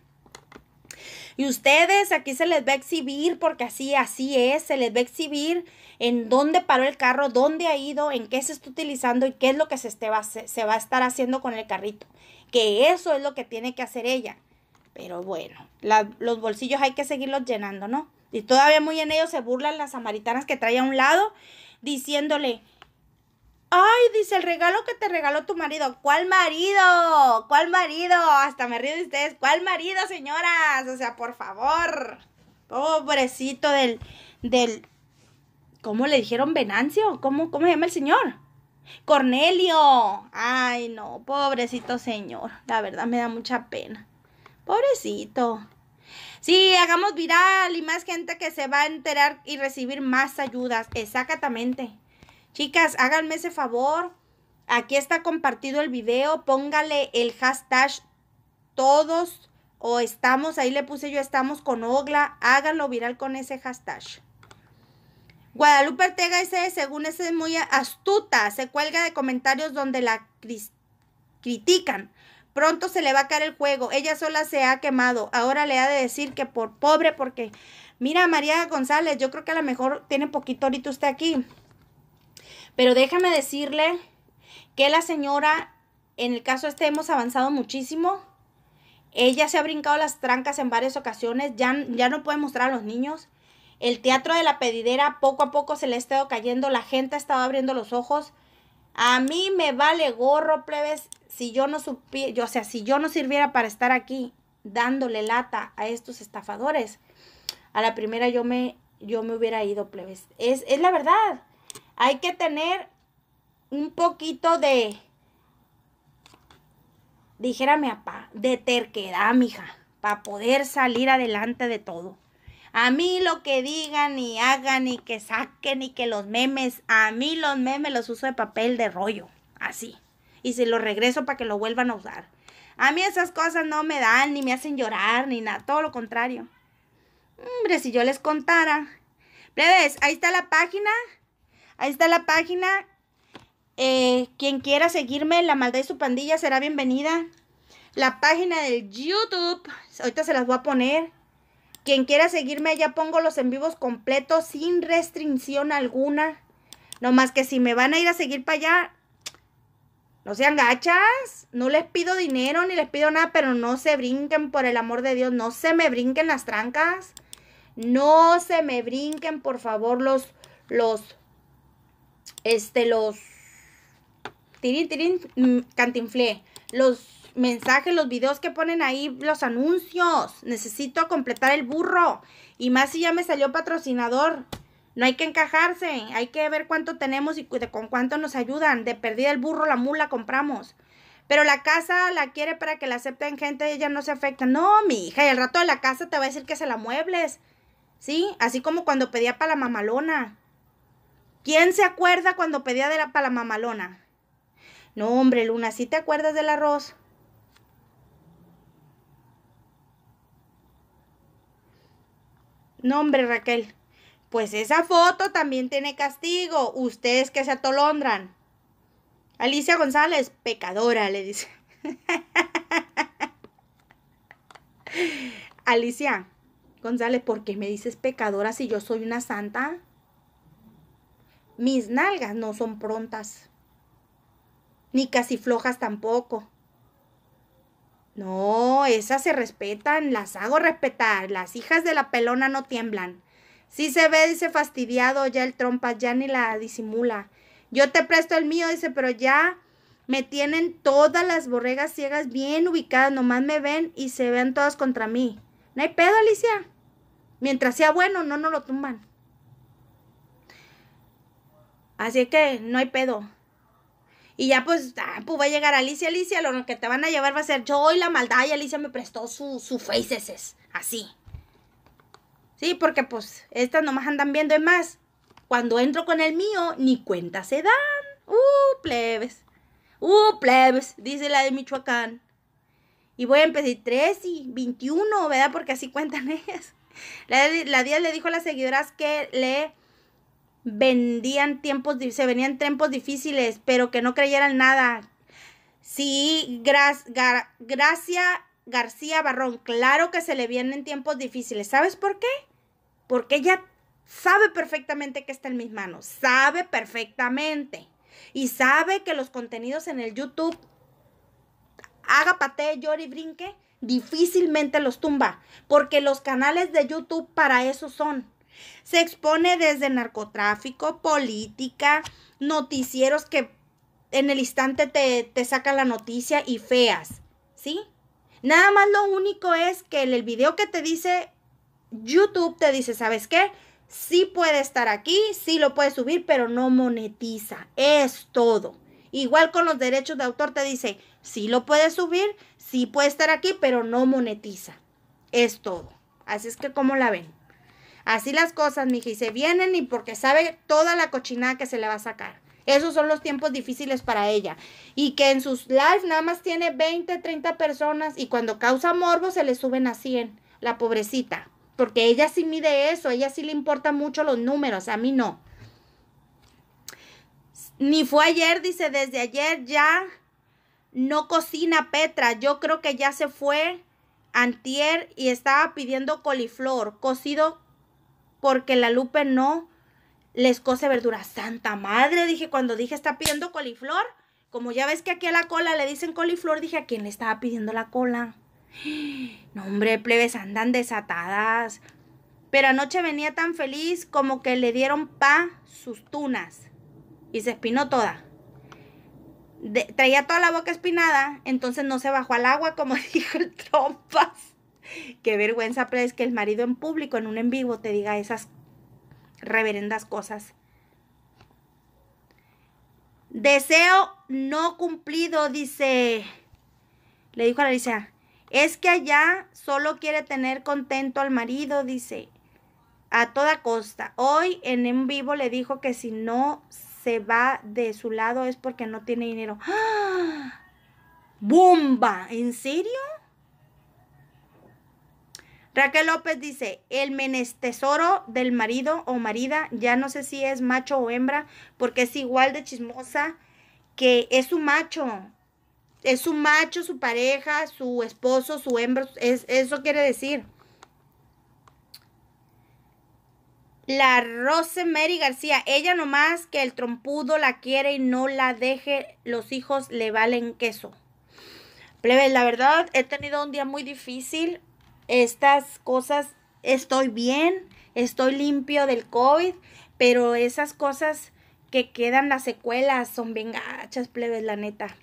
Y ustedes aquí se les va a exhibir, porque así, así es, se les va a exhibir en dónde paró el carro, dónde ha ido, en qué se está utilizando y qué es lo que se, va, se va a estar haciendo con el carrito. Que eso es lo que tiene que hacer ella. Pero bueno, los bolsillos hay que seguirlos llenando, ¿no? Y todavía muy en ellos se burlan las samaritanas que trae a un lado, diciéndole, Ay, dice el regalo que te regaló tu marido. ¿Cuál marido? ¿Cuál marido? Hasta me río de ustedes. ¿Cuál marido, señoras? O sea, por favor. Pobrecito del, del, ¿cómo le dijeron Venancio? ¿Cómo, cómo se llama el señor? Cornelio. Ay, no, pobrecito señor. La verdad me da mucha pena. Pobrecito. Sí, hagamos viral y más gente que se va a enterar y recibir más ayudas. Exactamente. Chicas, háganme ese favor. Aquí está compartido el video. Póngale el hashtag todos o estamos. Ahí le puse yo estamos con Ogla. Háganlo viral con ese hashtag. Guadalupe Ortega ese, según es muy astuta, se cuelga de comentarios donde la critican. Pronto se le va a caer el juego. Ella sola se ha quemado. Ahora le ha de decir que por pobre, porque mira, María González, yo creo que a lo mejor tiene poquito ahorita usted aquí. Pero déjame decirle que la señora, en el caso este hemos avanzado muchísimo. Ella se ha brincado las trancas en varias ocasiones. Ya, ya no puede mostrar a los niños. El teatro de la pedidera poco a poco se le ha estado cayendo, la gente ha estado abriendo los ojos. A mí me vale gorro, plebes, si yo no supiera, yo, o sea, si yo no sirviera para estar aquí dándole lata a estos estafadores, a la primera yo me, yo me hubiera ido, plebes. Es, es la verdad. Hay que tener un poquito de, dijera mi papá, de terquedad, mija, para poder salir adelante de todo. A mí lo que digan y hagan y que saquen y que los memes, a mí los memes los uso de papel de rollo, así. Y se los regreso para que lo vuelvan a usar. A mí esas cosas no me dan, ni me hacen llorar, ni nada, todo lo contrario. Hombre, si yo les contara. Plebes, ahí está la página. Ahí está la página. Eh, quien quiera seguirme, La Maldad y su pandilla será bienvenida. La página del YouTube, ahorita se las voy a poner. Quien quiera seguirme, ya pongo los en vivos completos sin restricción alguna. No más que si me van a ir a seguir para allá, no sean gachas. No les pido dinero ni les pido nada, pero no se brinquen por el amor de Dios. No se me brinquen las trancas. No se me brinquen, por favor, los, los, este, los, tirín, tirín, mm, cantinflé. Los mensajes, los videos que ponen ahí, los anuncios. Necesito completar el burro. Y más si ya me salió patrocinador. No hay que encajarse. Hay que ver cuánto tenemos y con cuánto nos ayudan. De perdida el burro, la mula compramos. Pero la casa la quiere para que la acepten gente, ella no se afecta. No, mi hija, y al rato de la casa te va a decir que se la muebles. ¿Sí? Así como cuando pedía para la mamalona. ¿Quién se acuerda cuando pedía de la para la mamalona? No, hombre, Luna, ¿sí te acuerdas del arroz? No, hombre, Raquel. Pues esa foto también tiene castigo. Ustedes que se atolondran. Alicia González, pecadora, le dice. Alicia González, ¿por qué me dices pecadora si yo soy una santa? Mis nalgas no son prontas. Ni casi flojas tampoco. No, esas se respetan, las hago respetar. Las hijas de la pelona no tiemblan. Si se ve, dice fastidiado, ya el trompa ya ni la disimula. Yo te presto el mío, dice, pero ya me tienen todas las borregas ciegas bien ubicadas, nomás me ven y se ven todas contra mí. No hay pedo, Alicia. Mientras sea bueno, no nos lo tumban. Así que no hay pedo. Y ya pues, ah, pues va a llegar Alicia, Alicia, lo que te van a llevar va a ser yo y la maldad y Alicia me prestó su, su faces, así. Sí, porque pues estas nomás andan viendo y más. Cuando entro con el mío, ni cuenta se dan. Uh, plebes. Uh, plebes, dice la de Michoacán. Y voy a empezar 3 y 21, ¿verdad? Porque así cuentan ellas. La, la Díaz le dijo a las seguidoras que le vendían tiempos, se venían tiempos difíciles, pero que no creyeran nada. Sí, Gracia García Barrón, claro que se le vienen tiempos difíciles. ¿Sabes por qué? Porque ella sabe perfectamente que está en mis manos, sabe perfectamente. Y sabe que los contenidos en el YouTube, haga pate, llore y brinque, difícilmente los tumba. Porque los canales de YouTube para eso son se expone desde narcotráfico, política, noticieros que en el instante te, te sacan la noticia y feas, ¿sí? Nada más lo único es que el video que te dice YouTube te dice, ¿sabes qué? sí puede estar aquí, sí lo puede subir, pero no monetiza. Es todo. Igual con los derechos de autor te dice, sí lo puede subir, sí puede estar aquí, pero no monetiza. Es todo. Así es que, ¿cómo la ven? Así las cosas, mija, y se vienen y porque sabe toda la cochinada que se le va a sacar. Esos son los tiempos difíciles para ella. Y que en sus lives nada más tiene 20, 30 personas y cuando causa morbo se le suben a 100. La pobrecita. Porque ella sí mide eso, ella sí le importa mucho los números, a mí no. Ni fue ayer, dice, desde ayer ya no cocina Petra. Yo creo que ya se fue antier y estaba pidiendo coliflor cocido porque la Lupe no les cose verdura. Santa madre, dije, cuando dije está pidiendo coliflor, como ya ves que aquí a la cola le dicen coliflor, dije, ¿a quién le estaba pidiendo la cola? No, hombre, plebes andan desatadas. Pero anoche venía tan feliz como que le dieron pa sus tunas. Y se espinó toda. traía toda la boca espinada, entonces no se bajó al agua, como dijo el trompas. Qué vergüenza, plebes, que el marido en público, en un en vivo, te diga esas reverendas cosas. Deseo no cumplido, dice. Le dijo a la Alicia. Es que allá solo quiere tener contento al marido, dice. A toda costa. Hoy en en vivo le dijo que si no se va de su lado es porque no tiene dinero. ¡Ah! ¡Bomba! ¿En serio? Raquel López dice, el menestesoro del marido o marida, ya no sé si es macho o hembra, porque es igual de chismosa que es su macho. Es su macho, su pareja, su esposo, su hembra, es, eso quiere decir. La Rosemary García, ella nomás que el trompudo la quiere y no la deje, los hijos le valen queso. Plebe, la verdad, he tenido un día muy difícil estas cosas, estoy bien, estoy limpio del COVID, pero esas cosas que quedan las secuelas son bien gachas, plebes, la neta.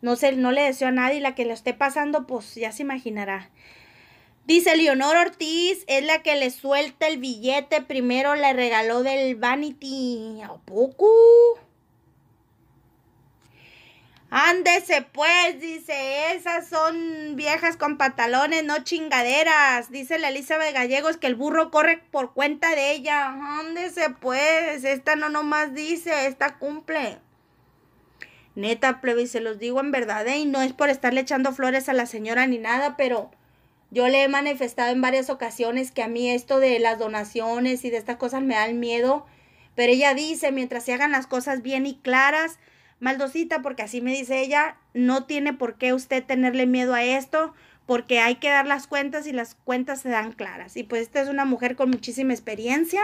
No sé, no le deseo a nadie la que lo esté pasando, pues ya se imaginará. Dice Leonor Ortiz, es la que le suelta el billete, primero le regaló del Vanity. ¿A poco? Ándese pues, dice, esas son viejas con pantalones, no chingaderas. Dice la Elizabeth Gallegos que el burro corre por cuenta de ella. Ándese pues, esta no nomás dice, esta cumple. Neta, plebe, se los digo en verdad, ¿eh? y no es por estarle echando flores a la señora ni nada, pero yo le he manifestado en varias ocasiones que a mí esto de las donaciones y de estas cosas me da el miedo. Pero ella dice, mientras se hagan las cosas bien y claras, Maldosita, porque así me dice ella, no tiene por qué usted tenerle miedo a esto, porque hay que dar las cuentas y las cuentas se dan claras. Y pues esta es una mujer con muchísima experiencia.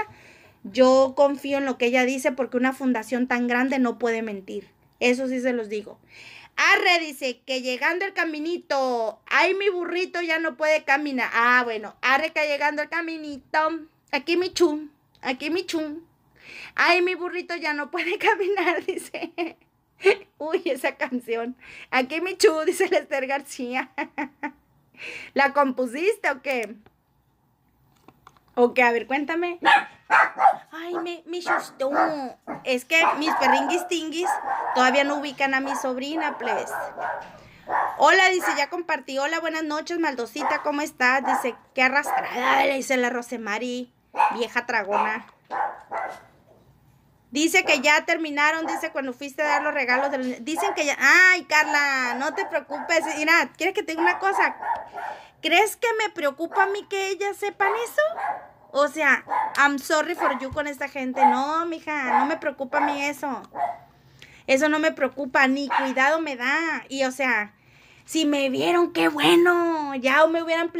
Yo confío en lo que ella dice porque una fundación tan grande no puede mentir. Eso sí se los digo. Arre dice que llegando el caminito, ay mi burrito ya no puede caminar. Ah, bueno, arre que llegando el caminito, aquí mi chum, aquí mi chum. Ay mi burrito ya no puede caminar, dice. Uy, esa canción. Aquí mi chu, dice Lester García. ¿La compusiste o qué? ¿O qué? A ver, cuéntame. Ay, me, me chustó. Es que mis perringuis tinguis todavía no ubican a mi sobrina, pues. Hola, dice, ya compartí. Hola, buenas noches, Maldosita, ¿cómo estás? Dice, qué arrastrada, le dice la Rosemary, vieja tragona. Dice que ya terminaron, dice cuando fuiste a dar los regalos. Dicen que ya... Ay, Carla, no te preocupes. Mira, ¿quieres que te diga una cosa? ¿Crees que me preocupa a mí que ellas sepan eso? O sea, I'm sorry for you con esta gente. No, mija, no me preocupa a mí eso. Eso no me preocupa, ni cuidado me da. Y o sea, si me vieron, qué bueno. Ya me hubieran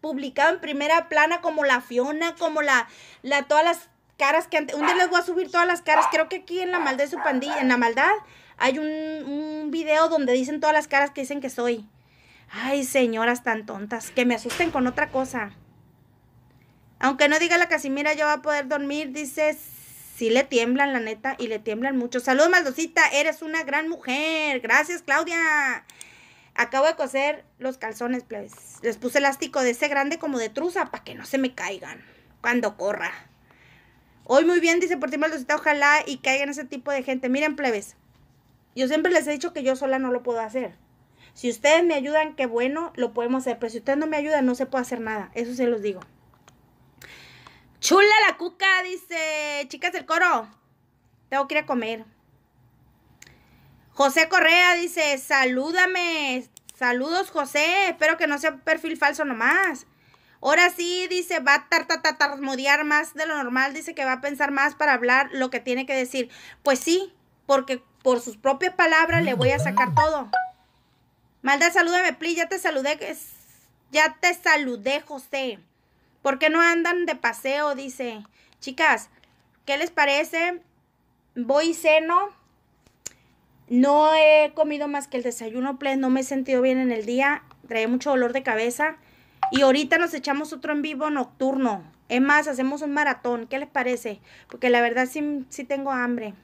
publicado en primera plana como la Fiona, como la, la todas las caras que antes, un día les voy a subir todas las caras, creo que aquí en la maldad de su pandilla, en la maldad, hay un, video donde dicen todas las caras que dicen que soy. Ay, señoras tan tontas, que me asusten con otra cosa. Aunque no diga la Casimira, yo va a poder dormir, dice, sí le tiemblan, la neta, y le tiemblan mucho. Saludos, Maldosita, eres una gran mujer. Gracias, Claudia. Acabo de coser los calzones, Les puse elástico de ese grande como de truza para que no se me caigan cuando corra. Hoy muy bien, dice por ti maldosita, ojalá y caigan ese tipo de gente. Miren, plebes, yo siempre les he dicho que yo sola no lo puedo hacer. Si ustedes me ayudan, qué bueno, lo podemos hacer. Pero si ustedes no me ayudan, no se puede hacer nada. Eso se los digo. Chula la cuca, dice. Chicas del coro. Tengo que ir a comer. José Correa dice, salúdame. Saludos, José. Espero que no sea perfil falso nomás. Ahora sí, dice, va a tartatartarmodear más de lo normal. Dice que va a pensar más para hablar lo que tiene que decir. Pues sí, porque por sus propias palabras le voy a sacar todo. Maldad, salúdame, please. Ya te saludé. Ya te saludé, José. ¿Por qué no andan de paseo? Dice. Chicas, ¿qué les parece? Voy seno. No he comido más que el desayuno, please. No me he sentido bien en el día. Trae mucho dolor de cabeza. Y ahorita nos echamos otro en vivo nocturno. Es más, hacemos un maratón. ¿Qué les parece? Porque la verdad sí, sí tengo hambre.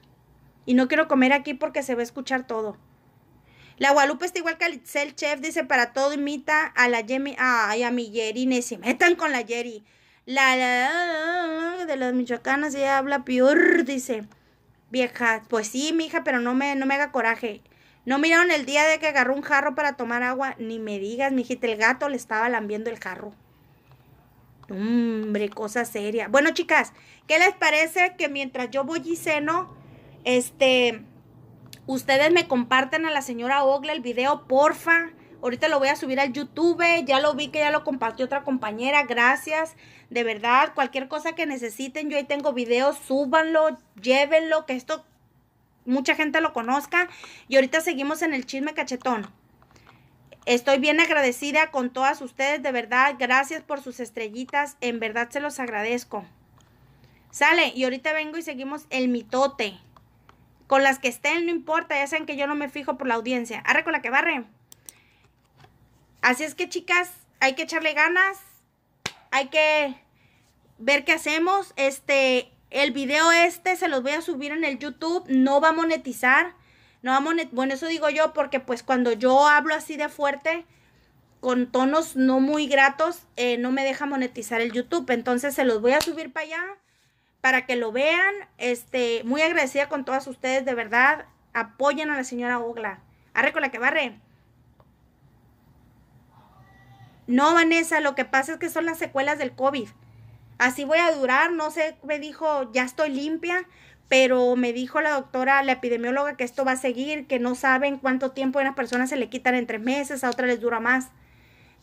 Y no quiero comer aquí porque se va a escuchar todo. La Guadalupe está igual que el Chef, dice, para todo imita a la Yemi, ay, a mi ni se metan con la Yeri. La, de las michoacanas, ella habla peor, dice. Vieja, pues sí, mija, pero no me, no me haga coraje. No miraron el día de que agarró un jarro para tomar agua, ni me digas, mijita, el gato le estaba lambiendo el jarro. Hombre, cosa seria. Bueno, chicas, ¿qué les parece que mientras yo voy y ceno, este, Ustedes me comparten a la señora Ogla el video, porfa. Ahorita lo voy a subir al YouTube. Ya lo vi que ya lo compartió otra compañera. Gracias. De verdad, cualquier cosa que necesiten, yo ahí tengo videos. Súbanlo, llévenlo, que esto mucha gente lo conozca. Y ahorita seguimos en el chisme cachetón. Estoy bien agradecida con todas ustedes, de verdad. Gracias por sus estrellitas. En verdad se los agradezco. Sale, y ahorita vengo y seguimos el mitote. Con las que estén, no importa, ya saben que yo no me fijo por la audiencia. Arre con la que barre. Así es que, chicas, hay que echarle ganas. Hay que ver qué hacemos. Este, el video este se los voy a subir en el YouTube. No va a monetizar. No va a monetizar. Bueno, eso digo yo porque pues cuando yo hablo así de fuerte, con tonos no muy gratos, eh, no me deja monetizar el YouTube. Entonces se los voy a subir para allá para que lo vean. Este, muy agradecida con todas ustedes, de verdad. Apoyen a la señora Ogla. Arre con la que barre. No, Vanessa, lo que pasa es que son las secuelas del COVID. Así voy a durar, no sé, me dijo, ya estoy limpia, pero me dijo la doctora, la epidemióloga, que esto va a seguir, que no saben cuánto tiempo a unas personas se le quitan en tres meses, a otras les dura más.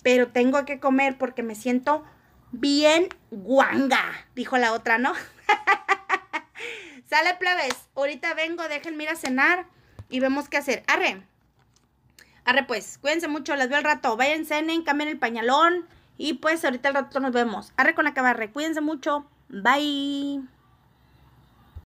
Pero tengo que comer porque me siento bien guanga, dijo la otra, ¿no? Sale, plebes. Ahorita vengo, déjenme ir a cenar y vemos qué hacer. Arre. Arre, pues. Cuídense mucho, las veo al rato. Vayan, cenen, cambien el pañalón. Y pues ahorita al rato nos vemos. Arre con la cabarre. Cuídense mucho. Bye.